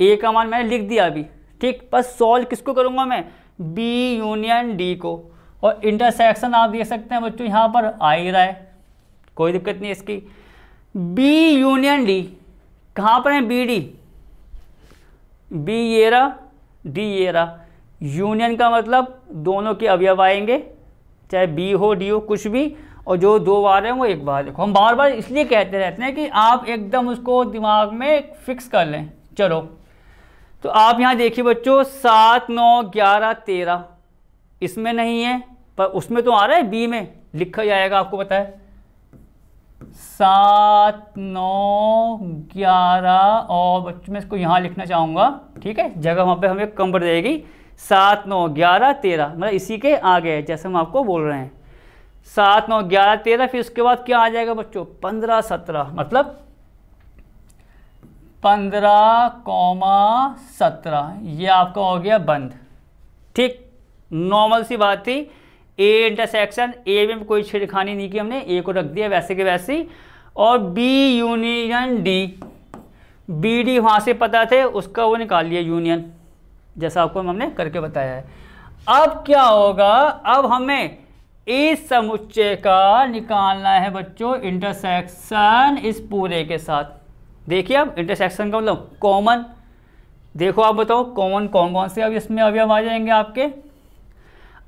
ए का मान मैंने लिख दिया अभी, ठीक? बस सॉल्व किसको करूँगा मैं? बी यूनियन डी को। और इंटरसेक्शन आप देख सकते हैं बच्चों, यहाँ पर आ ही रहा है। कोई दिक्कत नहीं इसकी। बी यूनियन डी कहाँ पर है? बी डी बी रहा डी रहा यूनियन का मतलब दोनों के अवयव आएँगे, चाहे बी हो डी हो, कुछ भी, और जो दो बार हैं वो एक बार देखो। हम बार बार इसलिए कहते रहते हैं कि आप एकदम उसको दिमाग में फिक्स कर लें। चलो। तो आप यहाँ देखिए बच्चों, सात, नौ, ग्यारह, तेरह। इसमें नहीं है, पर उसमें तो आ रहा है बी में। लिखा जाएगा आपको पता है। सात, नौ, ग्यारह, और बच्चों मैं इसको यहाँ लिखना चाहूँगा, ठीक है? जगह वहाँ पे हमें कम पड़ जाएगी सात, नौ, ग्यारह, तेरह मतलब इसी के आगे जैसे हम आपको बोल रहे हैं। सात, नौ, ग्यारह, तेरह, फिर उसके बाद क्या आ जाएगा बच्चों? पंद्रह, सत्रह मतलब पंद्रह, कौमा, सत्रह, ये आपका हो गया बंद। ठीक? नॉर्मल सी बात थी। ए इंटरसेक्शन ए में कोई छिड़खानी नहीं की हमने ए को रख दिया वैसे के वैसे ही। और B union D B D वहाँ से पता थे, उसका वो निकाल लिया यूनियन जैसा आपको हमने करके बताया है। अब क्या होगा? अब हमें इस समुच्चय का निकालना है बच्चों इंटरसेक्शन इस पूरे के साथ। देखिए अब इंटरसेक्शन का मतलब कॉमन देखो आप बताओ कॉमन कौन कौन से? अब इसमें अभी हम आ जाएँगे आपके।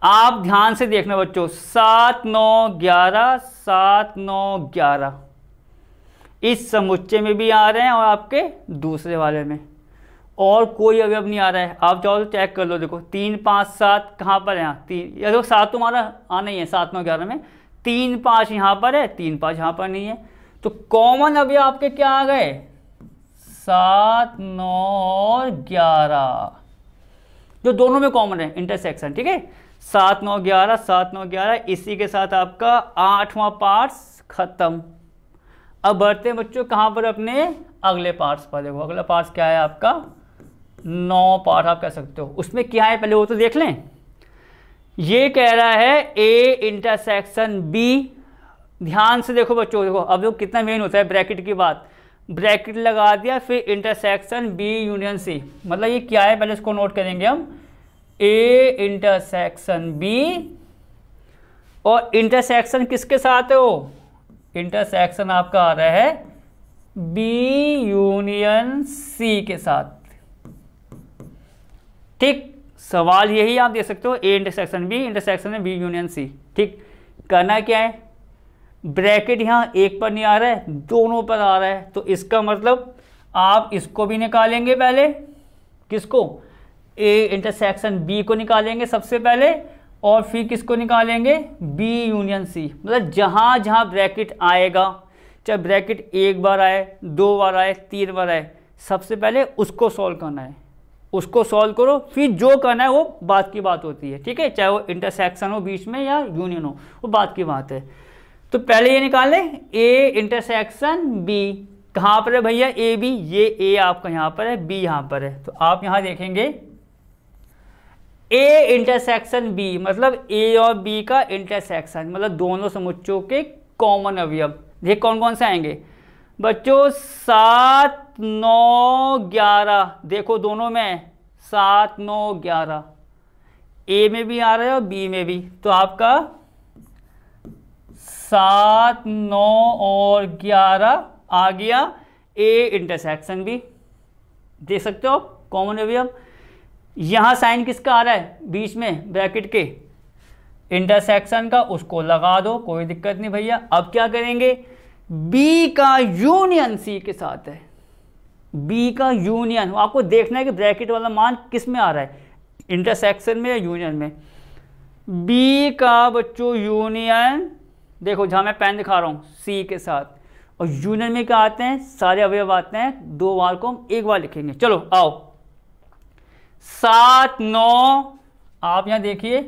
आप ध्यान से देखना बच्चों, सात नौ ग्यारह, सात नौ ग्यारह। इस समुच्चय में भी आ रहे हैं और आपके दूसरे वाले में। और कोई अवयव नहीं आ रहा है, आप जाओ तो चेक कर लो, देखो, तीन, पाँच, सात कहाँ पर है? तीन, या देखो, सात तुम्हारा आना ही है, सात नौ ग्यारह में। तीन, पाँच यहाँ पर है, तीन, पाँच यहाँ पर नहीं है। तो कॉमन अभी आपके क्या आ गए? सात, नौ और ग्यारह। जो दोनों में कॉमन है इंटरसेक्शन ठीक है? सात नौ ग्यारह, सात नौ ग्यारह, इसी के साथ आपका आठवां पार्ट्स खत्म। अब बढ़ते हैं बच्चों, कहाँ पर अपने अगले पार्ट्स पर? देखो, अगला पार्ट्स क्या है आपका? नौ पार्ट आप कह सकते हो। उसमें क्या है? पहले वो तो देख लें। ये कह रहा है ए इंटरसेक्शन बी ध्यान से देखो बच्चों, देखो, अब देखो कितना मेन होता है ब्रैकेट की बात। ब्रैकेट लगा दिया, फिर इंटरसेक्शन बी यूनियन सी मतलब ये क्या है? पहले इसको नोट करेंगे हम। ए इंटरसेक्शन बी और इंटरसेक्शन किसके साथ है वो? इंटरसेक्शन आपका आ रहा है बी यूनियन सी के साथ। ठीक? सवाल यही आप देख सकते हो ए इंटरसेक्शन बी इंटरसेक्शन में बी यूनियन सी ठीक? करना क्या है? ब्रैकेट यहाँ एक पर नहीं आ रहा है, दोनों पर आ रहा है। तो इसका मतलब आप इसको भी निकालेंगे पहले। किसको? ए इंटरसेक्शन बी को निकालेंगे सबसे पहले और फिर किसको निकालेंगे? बी यूनियन सी मतलब जहाँ जहाँ ब्रैकेट आएगा, चाहे ब्रैकेट एक बार आए, दो बार आए, तीन बार आए, सबसे पहले उसको सॉल्व करना है। उसको सॉल्व करो, फिर जो करना है वो बात की बात होती है, ठीक है? चाहे वो इंटरसेक्शन हो बीच में या यूनियन हो, वो बात की बात है। तो पहले ये निकाले ए इंटरसेक्शन बी कहाँ पर है भैया? ए बी ये ए आपका यहाँ पर है बी यहाँ पर है। तो आप यहाँ देखेंगे ए इंटरसेक्शन बी मतलब ए और बी का इंटरसेक्शन मतलब दोनों समुच्चों के कॉमन अवयव। ये कौन कौन से आएँगे? बच्चों, सात, नौ, ग्यारह। देखो दोनों में सात, नौ, ग्यारह। ए में भी आ रहा है और बी में भी। तो आपका सात, नौ और ग्यारह आ गया ए इंटरसेक्शन भी देख सकते हो कॉमन अवयव। यहाँ साइन किसका आ रहा है? बीच में, ब्रैकेट के। इंटरसेक्शन का, उसको लगा दो, कोई दिक्कत नहीं भैया। अब क्या करेंगे? बी का यूनियन सी के साथ है। बी का यूनियन आपको देखना है कि ब्रैकेट वाला मान किसमें आ रहा है? इंटरसेक्शन में या यूनियन में? बी का बच्चों यूनियन देखो, जहाँ मैं पेन दिखा रहा हूँ सी के साथ। और यूनियन में क्या आते हैं? सारे अवयव आते हैं। दो बार को हम एक बार लिखेंगे। चलो, आओ। सात, नौ, आप यहाँ देखिए।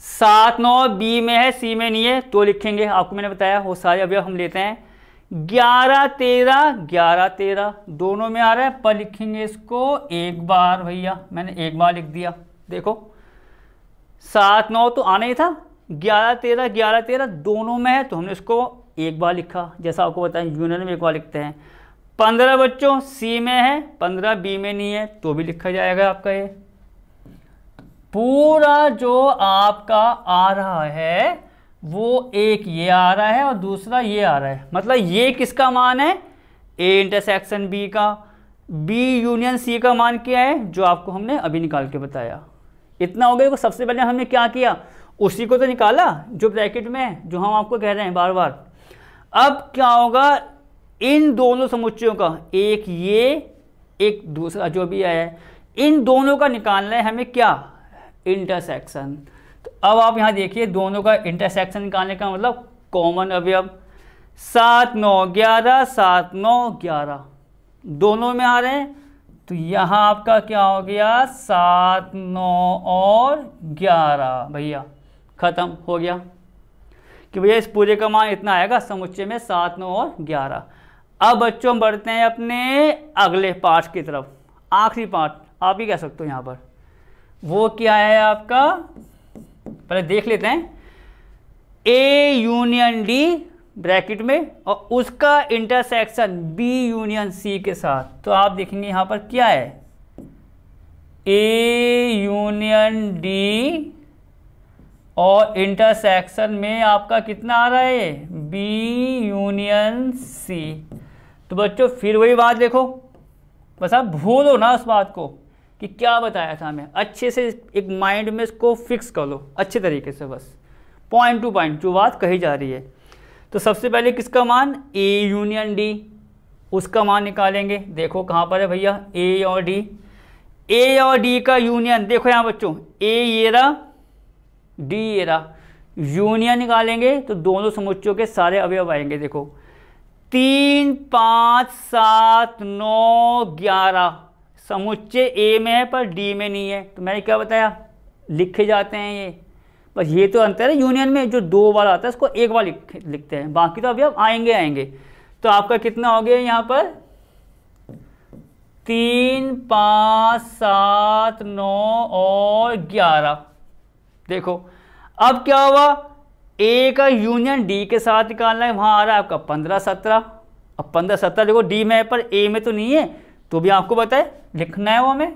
सात, नौ, बी में है, सी में नहीं है तो लिखेंगे, आपको मैंने बताया, वो सारे अवयव हम लेते हैं। ग्यारह, तेरह ग्यारह, तेरह, दोनों में आ रहा है, पर लिखेंगे इसको एक बार भैया, मैंने एक बार लिख दिया, देखो। सात, नौ तो आना ही था, ग्यारह, तेरह ग्यारह, तेरह, दोनों में है तो हमने इसको एक बार लिखा, जैसा आपको बताया, यूनियन में एक बार लिखते हैं। पंद्रह बच्चों सी में है, पंद्रह बी में नहीं है तो भी लिखा जाएगा आपका ये। पूरा जो आपका आ रहा है, वो एक ये आ रहा है और दूसरा ये आ रहा है। मतलब ये किसका मान है? ए इंटरसेक्शन बी का। बी यूनियन सी का मान क्या है? जो आपको हमने अभी निकाल के बताया। इतना हो गया सबसे पहले हमने क्या किया? उसी को तो निकाला, जो ब्रैकेट में है, जो हम आपको कह रहे हैं बार बार। अब क्या होगा? इन दोनों समुच्चयों का, एक ये, एक दूसरा जो भी आया है, इन दोनों का निकालना है हमें क्या? इंटरसेक्शन। तो अब आप यहाँ देखिए, दोनों का इंटरसेक्शन निकालने का मतलब कॉमन अवयव सात नौ ग्यारह, सात नौ ग्यारह। दोनों में आ रहे हैं तो यहाँ आपका क्या हो गया? सात नौ और ग्यारह। भैया, ख़त्म हो गया। कि भैया, इस पूरे का मान इतना आएगा, समुच्चय में सात नौ और ग्यारह। अब बच्चों बढ़ते हैं अपने अगले पार्ट की तरफ़। आखिरी पार्ट आप ही कह सकते हो यहाँ पर। वो क्या है आपका? पहले देख लेते हैं। ए यूनियन डी ब्रैकेट में, और उसका इंटरसेक्शन बी यूनियन सी के साथ। तो आप देखेंगे यहाँ पर क्या है? ए यूनियन डी और इंटरसेक्शन में आपका कितना आ रहा है? बी यूनियन सी तो बच्चों, फिर वही बात देखो। बस आप भूलो ना उस बात को कि क्या बताया था हमें। अच्छे से एक माइंड में इसको फिक्स कर लो, अच्छे तरीके से बस। पॉइंट टू पॉइंट जो बात कही जा रही है। तो सबसे पहले किसका मान? ए यूनियन डी उसका मान निकालेंगे। देखो कहाँ पर है भैया? ए और डी ए और डी का यूनियन देखो यहाँ बच्चों। ए ये रहा डी ये रहा। यूनियन निकालेंगे तो दोनों समुच्चों के सारे अवयव आएँगे, देखो। तीन, पाँच, सात, नौ, ग्यारह। समुच्चय ए में है, पर डी में नहीं है। तो मैंने क्या बताया? लिखे जाते हैं ये। बस ये तो अंतर है, यूनियन में जो दो बार आता है, उसको एक बार लिख, लिखते हैं। बाकी तो अभी अब आएँगे आएँगे। तो आपका कितना हो गया यहाँ पर? तीन, पाँच, सात, नौ और ग्यारह। देखो, अब क्या हुआ? ए का यूनियन डी के साथ निकालना है, वहाँ आ रहा है आपका पंद्रह सत्रह। अब पंद्रह सत्रह देखो डी में है, पर ए में तो नहीं है। तो भी आपको बताए लिखना है वो हमें।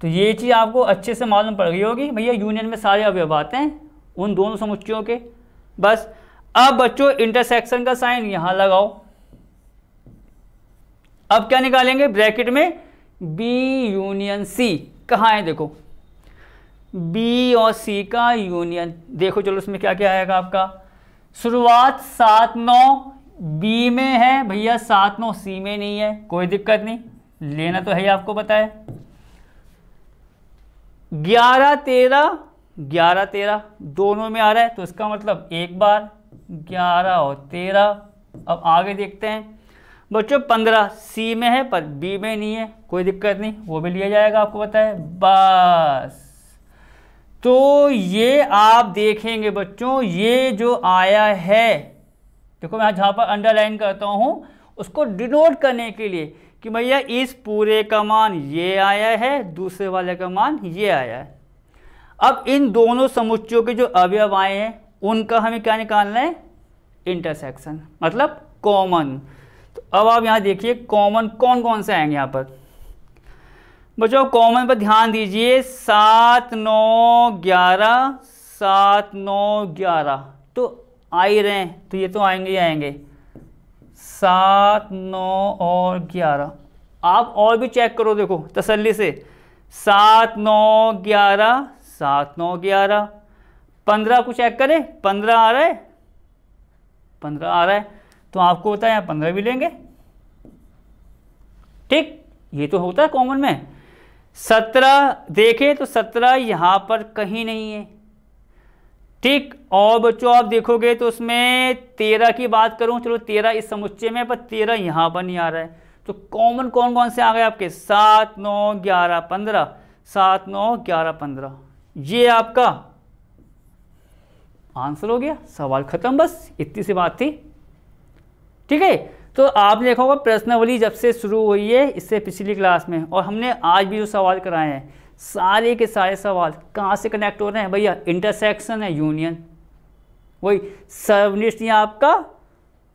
तो ये चीज़ आपको अच्छे से मालूम पड़ गई होगी। भैया यूनियन में सारे अवयव आते हैं, उन दोनों समुच्चयों के। बस, अब बच्चों इंटरसेक्शन का साइन यहाँ लगाओ। अब क्या निकालेंगे? ब्रैकेट में बी यूनियन सी कहाँ है देखो। बी और सी का यूनियन। देखो चलो उसमें क्या क्या आएगा आपका। शुरुआत सात नौ बी में है भैया, सात नौ सी में नहीं है, कोई दिक्कत नहीं, लेना तो है ही आपको पता है। ग्यारह तेरह ग्यारह तेरह, दोनों में आ रहा है तो इसका मतलब एक बार, ग्यारह और तेरह, अब आगे देखते हैं। बच्चों, पंद्रह सी में है, पर बी में नहीं है, कोई दिक्कत नहीं, वो भी लिया जाएगा, आपको पता है, बस। तो ये आप देखेंगे बच्चों, ये जो आया है, देखो मैं जहाँ पर अंडरलाइन करता हूँ, उसको डिनोट करने के लिए कि भैया इस पूरे का मान ये आया है, दूसरे वाले का मान ये आया है। अब इन दोनों समुच्चयों के जो अवयव आए हैं, उनका हमें क्या निकालना है? इंटरसेक्शन मतलब कॉमन तो अब आप यहाँ देखिए कॉमन कौन कौन से आएँगे यहाँ पर? बच्चों कॉमन पर ध्यान दीजिए, सात नौ ग्यारह, सात नौ ग्यारह। तो आ ही रहे हैं तो ये तो आएँगे ही आएँगे। सात नौ और ग्यारह। आप और भी चेक करो, देखो, तसल्ली से। सात नौ ग्यारह, सात नौ ग्यारह। पंद्रह को चेक करें, पंद्रह आ रहा है? पंद्रह आ रहा है तो आपको होता है, यहाँ पंद्रह भी लेंगे। ठीक, ये तो होता है कॉमन में। सत्रह, देखें तो सत्रह यहाँ पर कहीं नहीं है। ठीक, और बच्चों, आप देखोगे तो उसमें तेरह की बात करूँ, चलो तेरह इस समुच्चय में, पर तेरह यहाँ पर नहीं आ रहा है। तो कॉमन कौन कौन से आ गए आपके? सात, नौ, ग्यारह, पंद्रह। सात, नौ, ग्यारह, पंद्रह। ये आपका आंसर हो गया। सवाल खत्म, बस इतनी सी बात थी। ठीक है? तो आपने देखा होगा, प्रश्नावली जब से शुरू हुई है इससे पिछली क्लास में, और हमने आज भी जो सवाल कराए हैं, सारे के सारे सवाल कहाँ से कनेक्ट हो रहे हैं? भैया इंटरसेक्शन है यूनियन वही सर्वनिष्ठ या आपका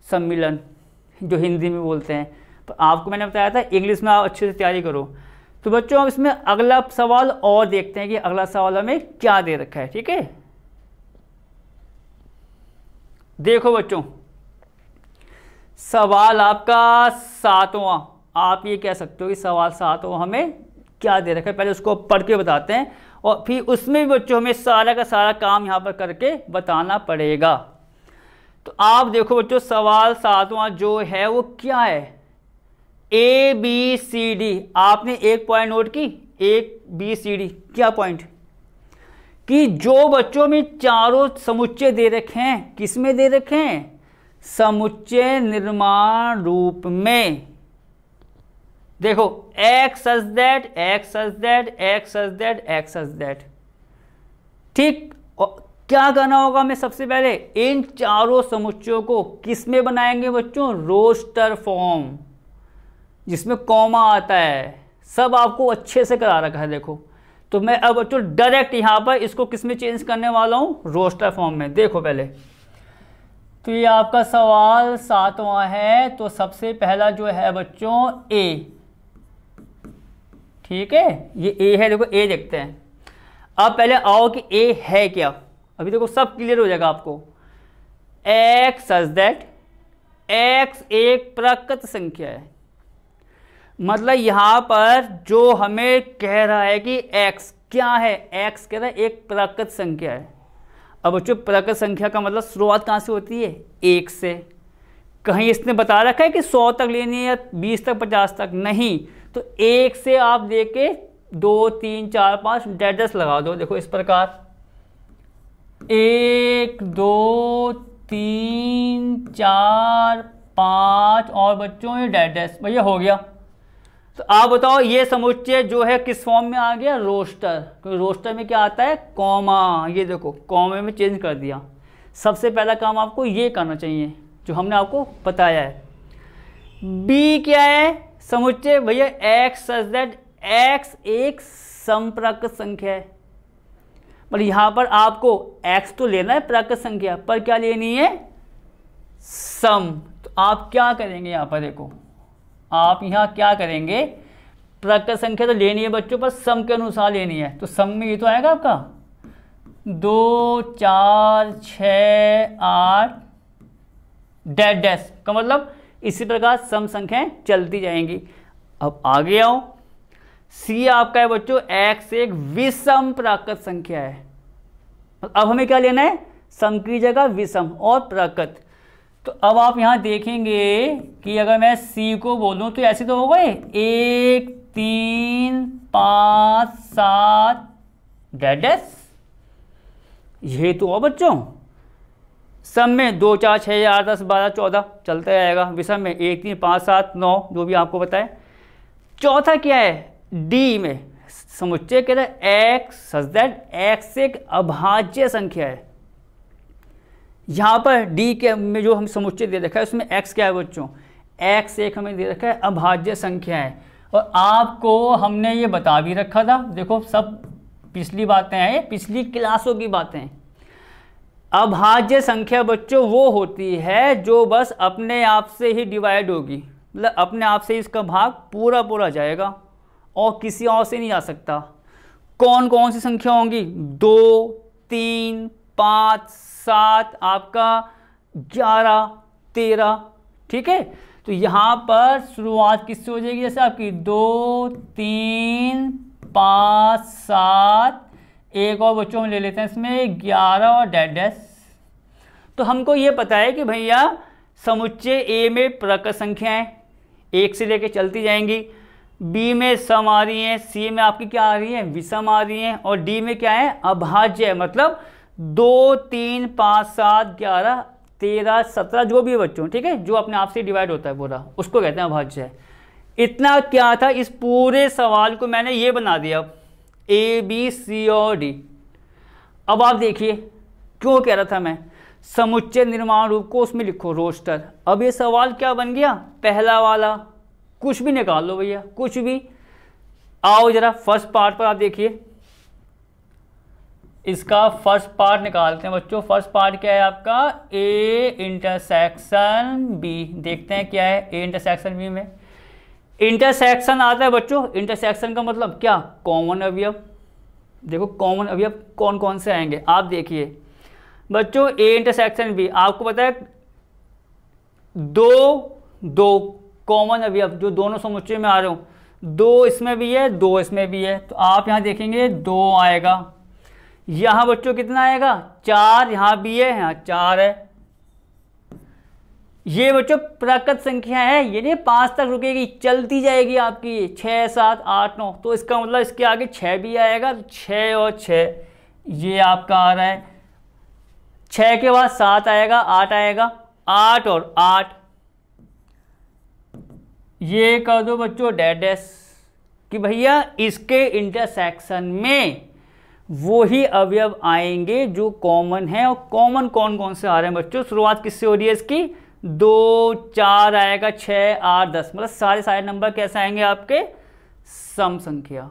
सम्मिलन, जो हिंदी में बोलते हैं। तो आपको मैंने बताया था इंग्लिश में आप अच्छे से तैयारी करो। तो बच्चों हम इसमें अगला सवाल और देखते हैं कि अगला सवाल हमें क्या दे रखा है, ठीक है? देखो बच्चों सवाल आपका सातवां। आप ये कह सकते हो कि सवाल सातवां हमें क्या दे रखा है? पहले उसको पढ़ के बताते हैं और फिर उसमें भी बच्चों, हमें सारा का सारा काम यहाँ पर करके बताना पड़ेगा। तो आप देखो बच्चों, सवाल सातवां जो है वो क्या है? ए बी सी डी आपने एक पॉइंट नोट की? एक बी सी डी क्या पॉइंट कि जो बच्चों में चारों समुच्चय दे रखे हैं किसमें दे रखे हैं? समुच्चय निर्माण रूप में। देखो x such that x such that x such that x such that ठीक क्या करना होगा मैं सबसे पहले? इन चारों समुच्चयों को किसमें बनाएँगे बच्चों? रोस्टर फॉर्म, जिसमें कॉमा आता है। सब आपको अच्छे से करा रखा है, देखो। तो मैं अब बच्चों, डायरेक्ट यहाँ पर इसको किसमें चेंज करने वाला हूँ? रोस्टर फॉर्म में। देखो पहले। तो ये आपका सवाल सातवां है तो सबसे पहला जो है बच्चों ए ठीक है? ये ए है, देखो ए देखते हैं। अब पहले आओ कि ए है क्या। अभी देखो, सब क्लियर हो जाएगा आपको। एक्स सच दैट एक्स एक प्राकृत संख्या है। मतलब यहाँ पर जो हमें कह रहा है कि एक्स क्या है? एक्स कह रहा है एक प्राकृत संख्या है। अब बच्चों प्राकृत संख्या का मतलब शुरुआत कहाँ से होती है? एक से। कहीं इसने बता रखा है कि सौ तक लेनी है या बीस तक, पचास तक? नहीं। तो एक से आप देके दो, तीन, चार, पाँच डेडस लगा दो। देखो इस प्रकार। एक, दो, तीन, चार, पाँच और बच्चों, ये डेडस भैया, हो गया। तो आप बताओ, ये समुच्चय जो है, किस फॉर्म में आ गया? रोस्टर क्योंकि रोस्टर में क्या आता है? कॉमा ये देखो कॉमे में चेंज कर दिया। सबसे पहला काम आपको ये करना चाहिए, जो हमने आपको बताया है। बी क्या है? समुच्चय, भैया एक्स सच दैट एक्स एक संप्रक संख्या है। पर यहाँ पर आपको एक्स तो लेना है प्राकृत संख्या, पर क्या लेनी है? सम। तो आप क्या करेंगे यहाँ पर, देखो। आप यहाँ क्या करेंगे? प्राकृत संख्या तो लेनी है बच्चों, पर सम के अनुसार लेनी है। तो सम में ये तो आएगा आपका? दो, चार छ आठ, डैश डैश। का मतलब इसी प्रकार सम संख्याएँ चलती जाएँगी। अब आगे आओ। सी आपका है बच्चों एक्स एक विषम प्राकृत संख्या है। अब हमें क्या लेना है? सम की जगह विषम और प्राकृत। तो अब आप यहाँ देखेंगे कि अगर मैं सी को बोलूँ तो ऐसे तो हो गए। एक, तीन, पाँच, सात डेडेस ये तो हो बच्चों। सम में दो, चार छः आठ, दस, बारह, चौदह चलता रहेगा विषम में एक, तीन, पाँच, सात, नौ, जो भी आपको बताए। चौथा क्या है? डी में। समुच्चय कह रहे एक्स सज दैट एक्स एक अभाज्य संख्या है। यहाँ पर डी के में जो हम समुच्चय दे रखा है, उसमें एक्स क्या है बच्चों? एक्स एक हमें दे रखा है, अभाज्य संख्या है। और आपको हमने ये बता भी रखा था, देखो सब पिछली बातें हैं पिछली क्लासों की बातें। अभाज्य संख्या बच्चों, वो होती है जो बस अपने आप से ही डिवाइड होगी। मतलब अपने आप से इसका भाग पूरा पूरा जाएगा और किसी और से नहीं आ सकता। कौन कौन सी संख्या होंगी? दो, तीन, पाँच सात, आपका ग्यारह, तेरह, ठीक है? तो यहाँ पर शुरुआत किससे हो जाएगी? जैसे आपकी दो, तीन, पाँच, सात, एक और बच्चों में ले लेते हैं इसमें ग्यारह और डेड डैश तो हमको ये पता है कि भैया समुच्चय ए में प्रकट संख्याएँ एक से लेके चलती जाएँगी। बी में सम आ रही हैं, सी में आपकी क्या आ रही है? विषम आ रही हैं और डी में क्या है? अभाज्य मतलब दो, तीन, पाँच, सात, ग्यारह, तेरह, सत्रह, जो भी बच्चों, ठीक है? जो अपने आप से डिवाइड होता है पूरा, उसको कहते हैं अभाज्य इतना क्या था? इस पूरे सवाल को मैंने ये बना दिया। ए बी सी और डी अब आप देखिए, क्यों कह रहा था मैं? समुच्चय निर्माण रूप को उसमें लिखो, रोस्टर। अब ये सवाल क्या बन गया? पहला वाला। कुछ भी निकाल लो भैया, कुछ भी। आओ जरा, फ़र्स्ट पार्ट पर आप देखिए। इसका फ़र्स्ट पार्ट निकालते हैं बच्चों। फ़र्स्ट पार्ट क्या है आपका? ए इंटरसेक्शन बी देखते हैं क्या है ए इंटरसेक्शन बी में। इंटरसेक्शन आता है बच्चों। इंटरसेक्शन का मतलब क्या? कॉमन अवयव। देखो कॉमन अवयव कौन कौन से आएँगे? आप देखिए। बच्चों ए इंटरसेक्शन बी आपको पता है, दो दो कॉमन अवयव, जो दोनों समुच्चय में आ रहे हो। दो इसमें भी है, दो इसमें भी है। तो आप यहाँ देखेंगे, दो आएगा। यहाँ बच्चों कितना आएगा? चार, यहाँ भी है, यहाँ चार है। ये बच्चों प्राकृत संख्या है, ये नहीं पाँच तक रुकेगी, चलती जाएगी आपकी। छः सात, आठ, नौ तो इसका मतलब इसके आगे छः भी आएगा तो छः और छः ये आपका आ रहा है। छः के बाद सात आएगा, आठ आएगा, आठ और आठ। ये कर दो बच्चों डेडेस कि भैया इसके इंटरसेक्शन में वो ही अवयव आएँगे जो कॉमन है। और कॉमन कौन कौन से आ रहे हैं बच्चों? शुरुआत किससे हो रही है इसकी? दो, चार आएगा छः आठ, दस। मतलब सारे सारे नंबर कैसे आएँगे आपके? सम संख्या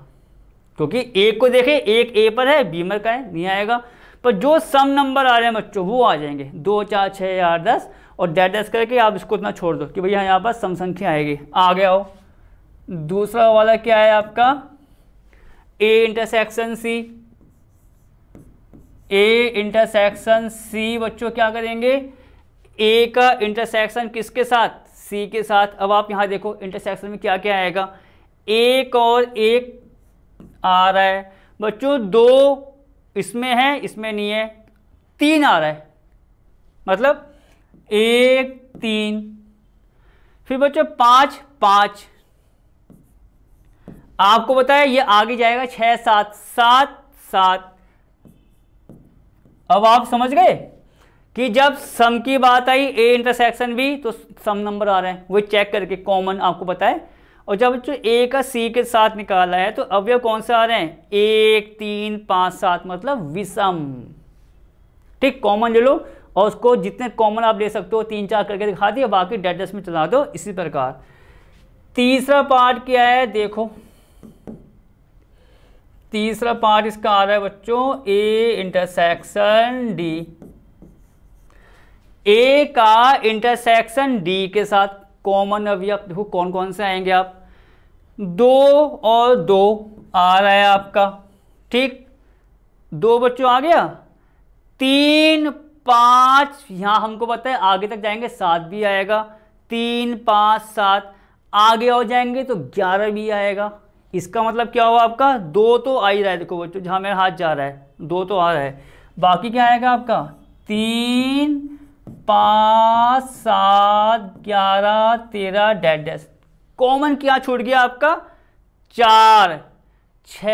क्योंकि एक को देखें, एक ए पर है बीमर का है, नहीं आएगा। पर जो सम नंबर आ रहे हैं बच्चों, वो आ जाएँगे। दो, चार छः आठ, दस। और डेट डस करके आप इसको इतना छोड़ दो कि भैया यहाँ पर सम संख्या आएगी। आ गया हो दूसरा वाला क्या है आपका? ए इंटरसेक्शन सी ए इंटरसेक्शन सी बच्चों क्या करेंगे? ए का इंटरसेक्शन किसके साथ? सी के साथ। अब आप यहाँ देखो इंटरसेक्शन में क्या क्या आएगा? एक और एक आ रहा है। बच्चों, दो इसमें है, इसमें नहीं है। तीन आ रहा है। मतलब एक, तीन। फिर बच्चों, पाँच पाँच। आपको बताया ये आगे जाएगा छह सात सात सात। अब आप समझ गए कि जब सम की बात आई ए इंटरसेक्शन भी तो सम नंबर आ रहे हैं। वो चेक करके कॉमन आपको बताए। और जब जो ए का सी के साथ निकाला है तो अवयव कौन से आ रहे हैं? एक, तीन, पाँच, सात मतलब विषम। ठीक कॉमन ले लो। और उसको जितने कॉमन आप ले सकते हो, तीन, चार करके दिखा दिए, बाकी डेडस में चला दो। इसी प्रकार। तीसरा पार्ट क्या है? देखो। तीसरा पार्ट इसका आ रहा है बच्चों ए इंटरसेक्शन डी ए का इंटरसेक्शन डी के साथ कॉमन अवयव देखो कौन कौन से आएँगे आप? दो और दो आ रहा है आपका, ठीक? दो बच्चों आ गया? तीन, पाँच, यहाँ हमको पता है आगे तक जाएँगे, सात भी आएगा। तीन, पाँच, सात, आगे और जाएँगे तो ग्यारह भी आएगा। इसका मतलब क्या हुआ आपका? दो तो आ ही रहा है, देखो बच्चों, जहाँ मेरा हाथ जा रहा है, दो तो आ रहा है। बाकी क्या आएगा आपका? तीन, पाँच, सात, ग्यारह, तेरह डेड डैश कॉमन क्या छूट गया आपका? चार छ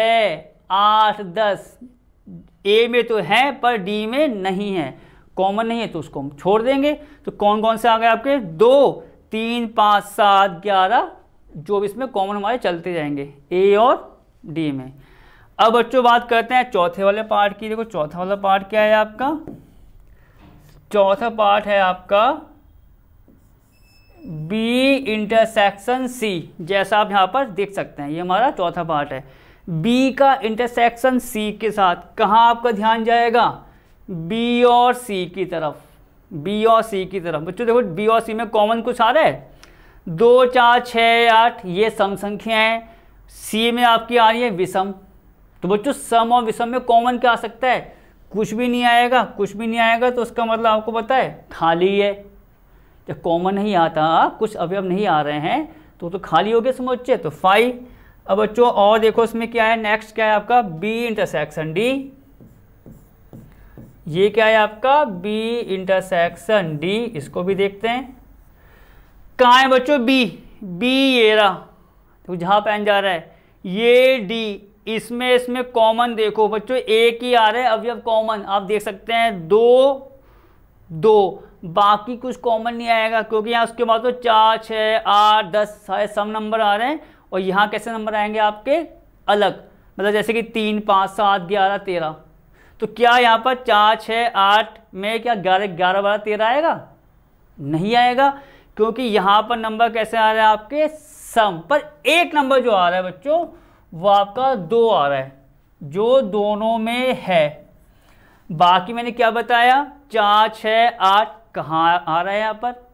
आठ, दस। ए में तो है, पर डी में नहीं है। कॉमन नहीं है तो उसको हम छोड़ देंगे। तो कौन कौन से आ गए आपके? दो, तीन, पाँच, सात, ग्यारह जो इसमें कॉमन हमारे चलते जाएँगे ए और डी में। अब बच्चों, बात करते हैं चौथे वाले पार्ट की। देखो, चौथा वाला पार्ट क्या है आपका? चौथा पार्ट है आपका बी इंटरसेक्शन सी जैसा आप यहाँ पर देख सकते हैं। ये हमारा चौथा पार्ट है। बी का इंटरसेक्शन सी के साथ कहाँ आपका ध्यान जाएगा? बी और सी की तरफ़। बी और सी की तरफ़। बच्चों, देखो बी और सी में कॉमन कुछ आ रहा है? दो, चार छः आठ, ये सम संख्या संख्याएँ सी में आपकी आ रही है विषम। तो बच्चों, सम और विषम में कॉमन क्या आ सकता है? कुछ भी नहीं आएगा, कुछ भी नहीं आएगा तो उसका मतलब आपको पता है, खाली है। जब कॉमन नहीं आता, कुछ अवयव नहीं आ रहे हैं तो तो खाली हो गया समझे तो फाइव। अब बच्चों, और देखो इसमें क्या है नेक्स्ट क्या है आपका? बी इंटरसेक्शन डी ये क्या है आपका? बी इंटरसेक्शन डी इसको भी देखते हैं। कहाँ है बच्चों? बी बी ये रहा। तो जहाँ पे जा रहा है। ये डी इसमें इसमें कॉमन देखो बच्चों एक ही आ रहा है अवयव कॉमन आप देख सकते हैं, दो दो। बाकी कुछ कॉमन नहीं आएगा, क्योंकि यहाँ उसके बाद तो चार छः आठ, दस, सारे सम नंबर आ रहे हैं, और यहाँ कैसे नंबर आएँगे आपके? अलग। मतलब जैसे कि तीन, पाँच, सात, ग्यारह, तेरह। तो क्या यहाँ पर चार छः आठ में क्या ग्यारह ग्यारह बारह, तेरह आएगा? नहीं आएगा। क्योंकि यहाँ पर नंबर कैसे आ रहा है आपके? सम। पर एक नंबर जो आ रहा है बच्चों, वो आपका दो आ रहा है, जो दोनों में है। बाकी मैंने क्या बताया? चार छः आठ, कहाँ आ रहा है यहाँ पर?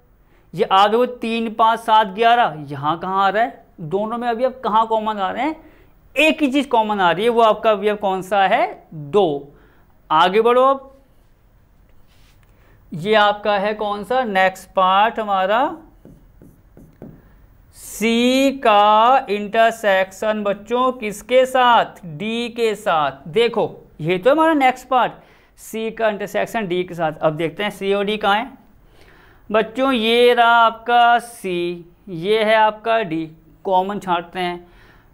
ये आ गए तीन, पाँच, सात, ग्यारह, यहाँ कहाँ आ रहा है? दोनों में अभी अब कहाँ कॉमन आ रहे हैं? एक ही चीज़ कॉमन आ रही है, वो आपका अभी कौन सा है? दो। आगे बढ़ो अब ये आपका है कौन सा? नेक्स्ट पार्ट हमारा। सी का इंटरसेक्शन बच्चों किसके साथ? डी के साथ। देखो, ये तो हमारा नेक्स्ट पार्ट सी का इंटरसेक्शन डी के साथ। अब देखते हैं सी और डी कहाँ है। बच्चों, ये रहा आपका सी ये है आपका डी कॉमन छांटते हैं।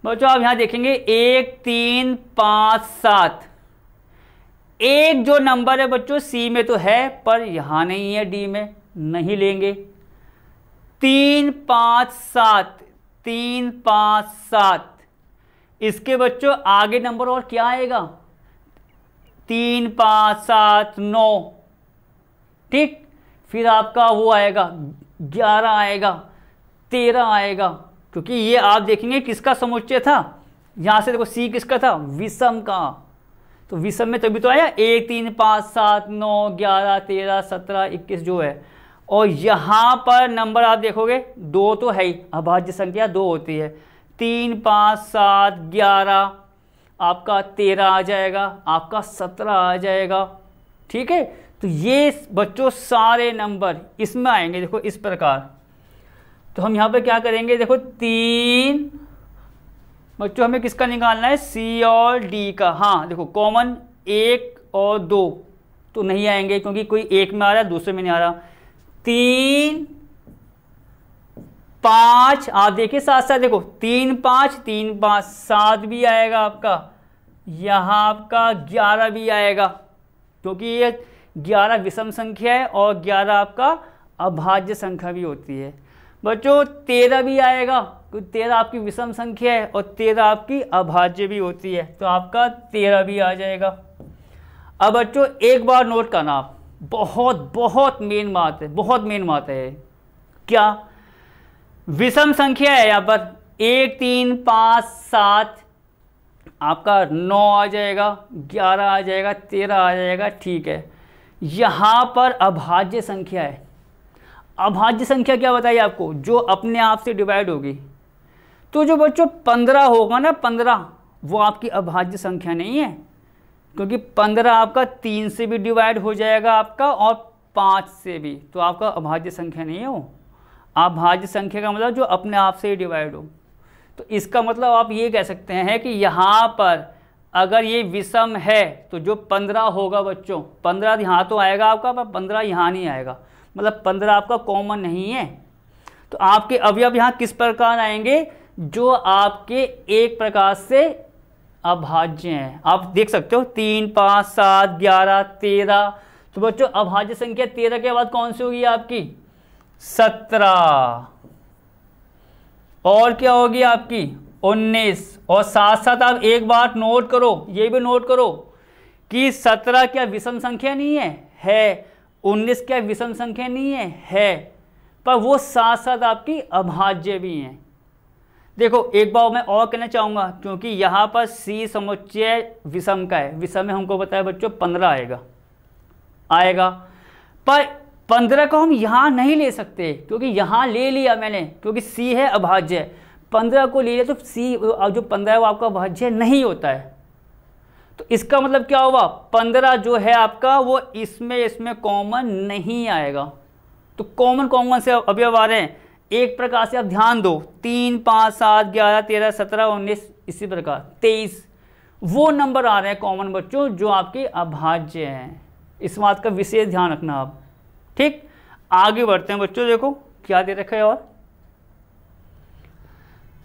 बच्चों, आप यहाँ देखेंगे, एक, तीन, पाँच, सात। एक जो नंबर है बच्चों सी में तो है, पर यहाँ नहीं है डी में, नहीं लेंगे। तीन पाँच सात, तीन पाँच सात। इसके बच्चों, आगे नंबर और क्या आएगा? तीन पाँच सात नौ। ठीक? फिर आपका वो आएगा, ग्यारह आएगा, तेरह आएगा। क्योंकि ये आप देखेंगे किसका समुच्चय था? यहाँ से देखो सी किसका था? विषम का। तो विषम में तभी तो आया। एक, तीन, पाँच, सात, नौ, ग्यारह, तेरह, सत्रह, इक्कीस जो है। और यहाँ पर नंबर आप देखोगे, दो तो है ही। अभाज्य संख्या दो होती है। तीन, पाँच, सात, ग्यारह, आपका तेरह आ जाएगा, आपका सत्रह आ जाएगा। ठीक है? तो ये बच्चों सारे नंबर इसमें आएँगे। देखो, इस प्रकार। तो हम यहाँ पर क्या करेंगे? देखो, तीन बच्चों, हमें किसका निकालना है? सी और डी का। हाँ देखो कॉमन एक और दो तो नहीं आएँगे क्योंकि कोई एक में आ रहा है, दूसरे में नहीं आ रहा। तीन, पाँच, आप देखिए साथ साथ, देखो, तीन, पाँच तीन, पाँच, सात भी आएगा आपका। यहाँ आपका ग्यारह भी आएगा, क्योंकि ये ग्यारह विषम संख्या है और ग्यारह आपका अभाज्य संख्या भी होती है। बच्चों, तेरह भी आएगा। तेरह आपकी विषम संख्या है और तेरह आपकी अभाज्य भी होती है तो आपका तेरह भी आ जाएगा। अब बच्चों, एक बार नोट करना आप। बहुत बहुत मेन बात है, बहुत मेन बात है। क्या? विषम संख्या है यहाँ पर। एक, तीन, पाँच, सात, आपका नौ आ जाएगा, ग्यारह आ जाएगा, तेरह आ जाएगा, ठीक है। यहाँ पर अभाज्य संख्या है। अभाज्य संख्या क्या बताइए आपको? जो अपने आप से डिवाइड होगी। तो जो बच्चों पंद्रह होगा ना, पंद्रह, वो आपकी अभाज्य संख्या नहीं है। क्योंकि पंद्रह आपका तीन से भी डिवाइड हो जाएगा आपका और पाँच से भी तो आपका अभाज्य संख्या नहीं है वो। अभाज्य संख्या का मतलब जो अपने आप से ही डिवाइड हो। तो इसका मतलब आप ये कह सकते हैं कि यहाँ पर अगर ये विषम है तो जो पंद्रह होगा बच्चों, पंद्रह यहाँ तो आएगा आपका, पर पंद्रह यहाँ नहीं आएगा। मतलब पंद्रह आपका कॉमन नहीं है। तो आपके अवयव यहाँ किस प्रकार आएँगे? जो आपके एक प्रकार से अभाज्य हैं। आप देख सकते हो, तीन, पाँच, सात, ग्यारह, तेरह। तो बच्चों, अभाज्य संख्या तेरह के बाद कौन सी होगी आपकी? सत्रह। और क्या होगी आपकी? उन्नीस। और साथ साथ आप एक बात नोट करो, ये भी नोट करो कि सत्रह क्या विषम संख्या नहीं है? है। उन्नीस क्या विषम संख्या नहीं है? है। पर वो साथ साथ आपकी अभाज्य भी हैं। देखो, एक बार मैं और कहना चाहूँगा, क्योंकि यहाँ पर सी समुच्चय विषम का है। विषम में हमको बताया बच्चों, पंद्रह आएगा। आएगा। पर पंद्रह को हम यहाँ नहीं ले सकते, क्योंकि यहाँ ले लिया मैंने, क्योंकि सी है अभाज्य। पंद्रह को ले लिया तो सी जो पंद्रह है वो आपका अभाज्य नहीं होता है। तो इसका मतलब क्या हुआ पंद्रह जो है आपका, वो इसमें इसमें कॉमन नहीं आएगा। तो कॉमन कॉमन से अवयव आ रहे हैं? एक प्रकार से आप ध्यान दो। तीन, पाँच, सात, ग्यारह, तेरह, सत्रह, उन्नीस, इसी प्रकार। तेईस। वो नंबर आ रहे हैं कॉमन बच्चों जो आपके अभाज्य हैं। इस बात का विशेष ध्यान रखना आप। ठीक? आगे बढ़ते हैं बच्चों, देखो, क्या दे रखा है और?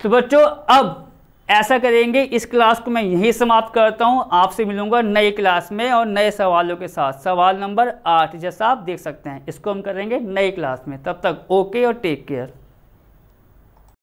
तो बच्चों, अब ऐसा करेंगे, इस क्लास को मैं यहीं समाप्त करता हूँ। आपसे मिलूँगा नए क्लास में और नए सवालों के साथ। सवाल नंबर आठ, जैसा आप देख सकते हैं, इसको हम करेंगे नए क्लास में। तब तक ओके और टेक केयर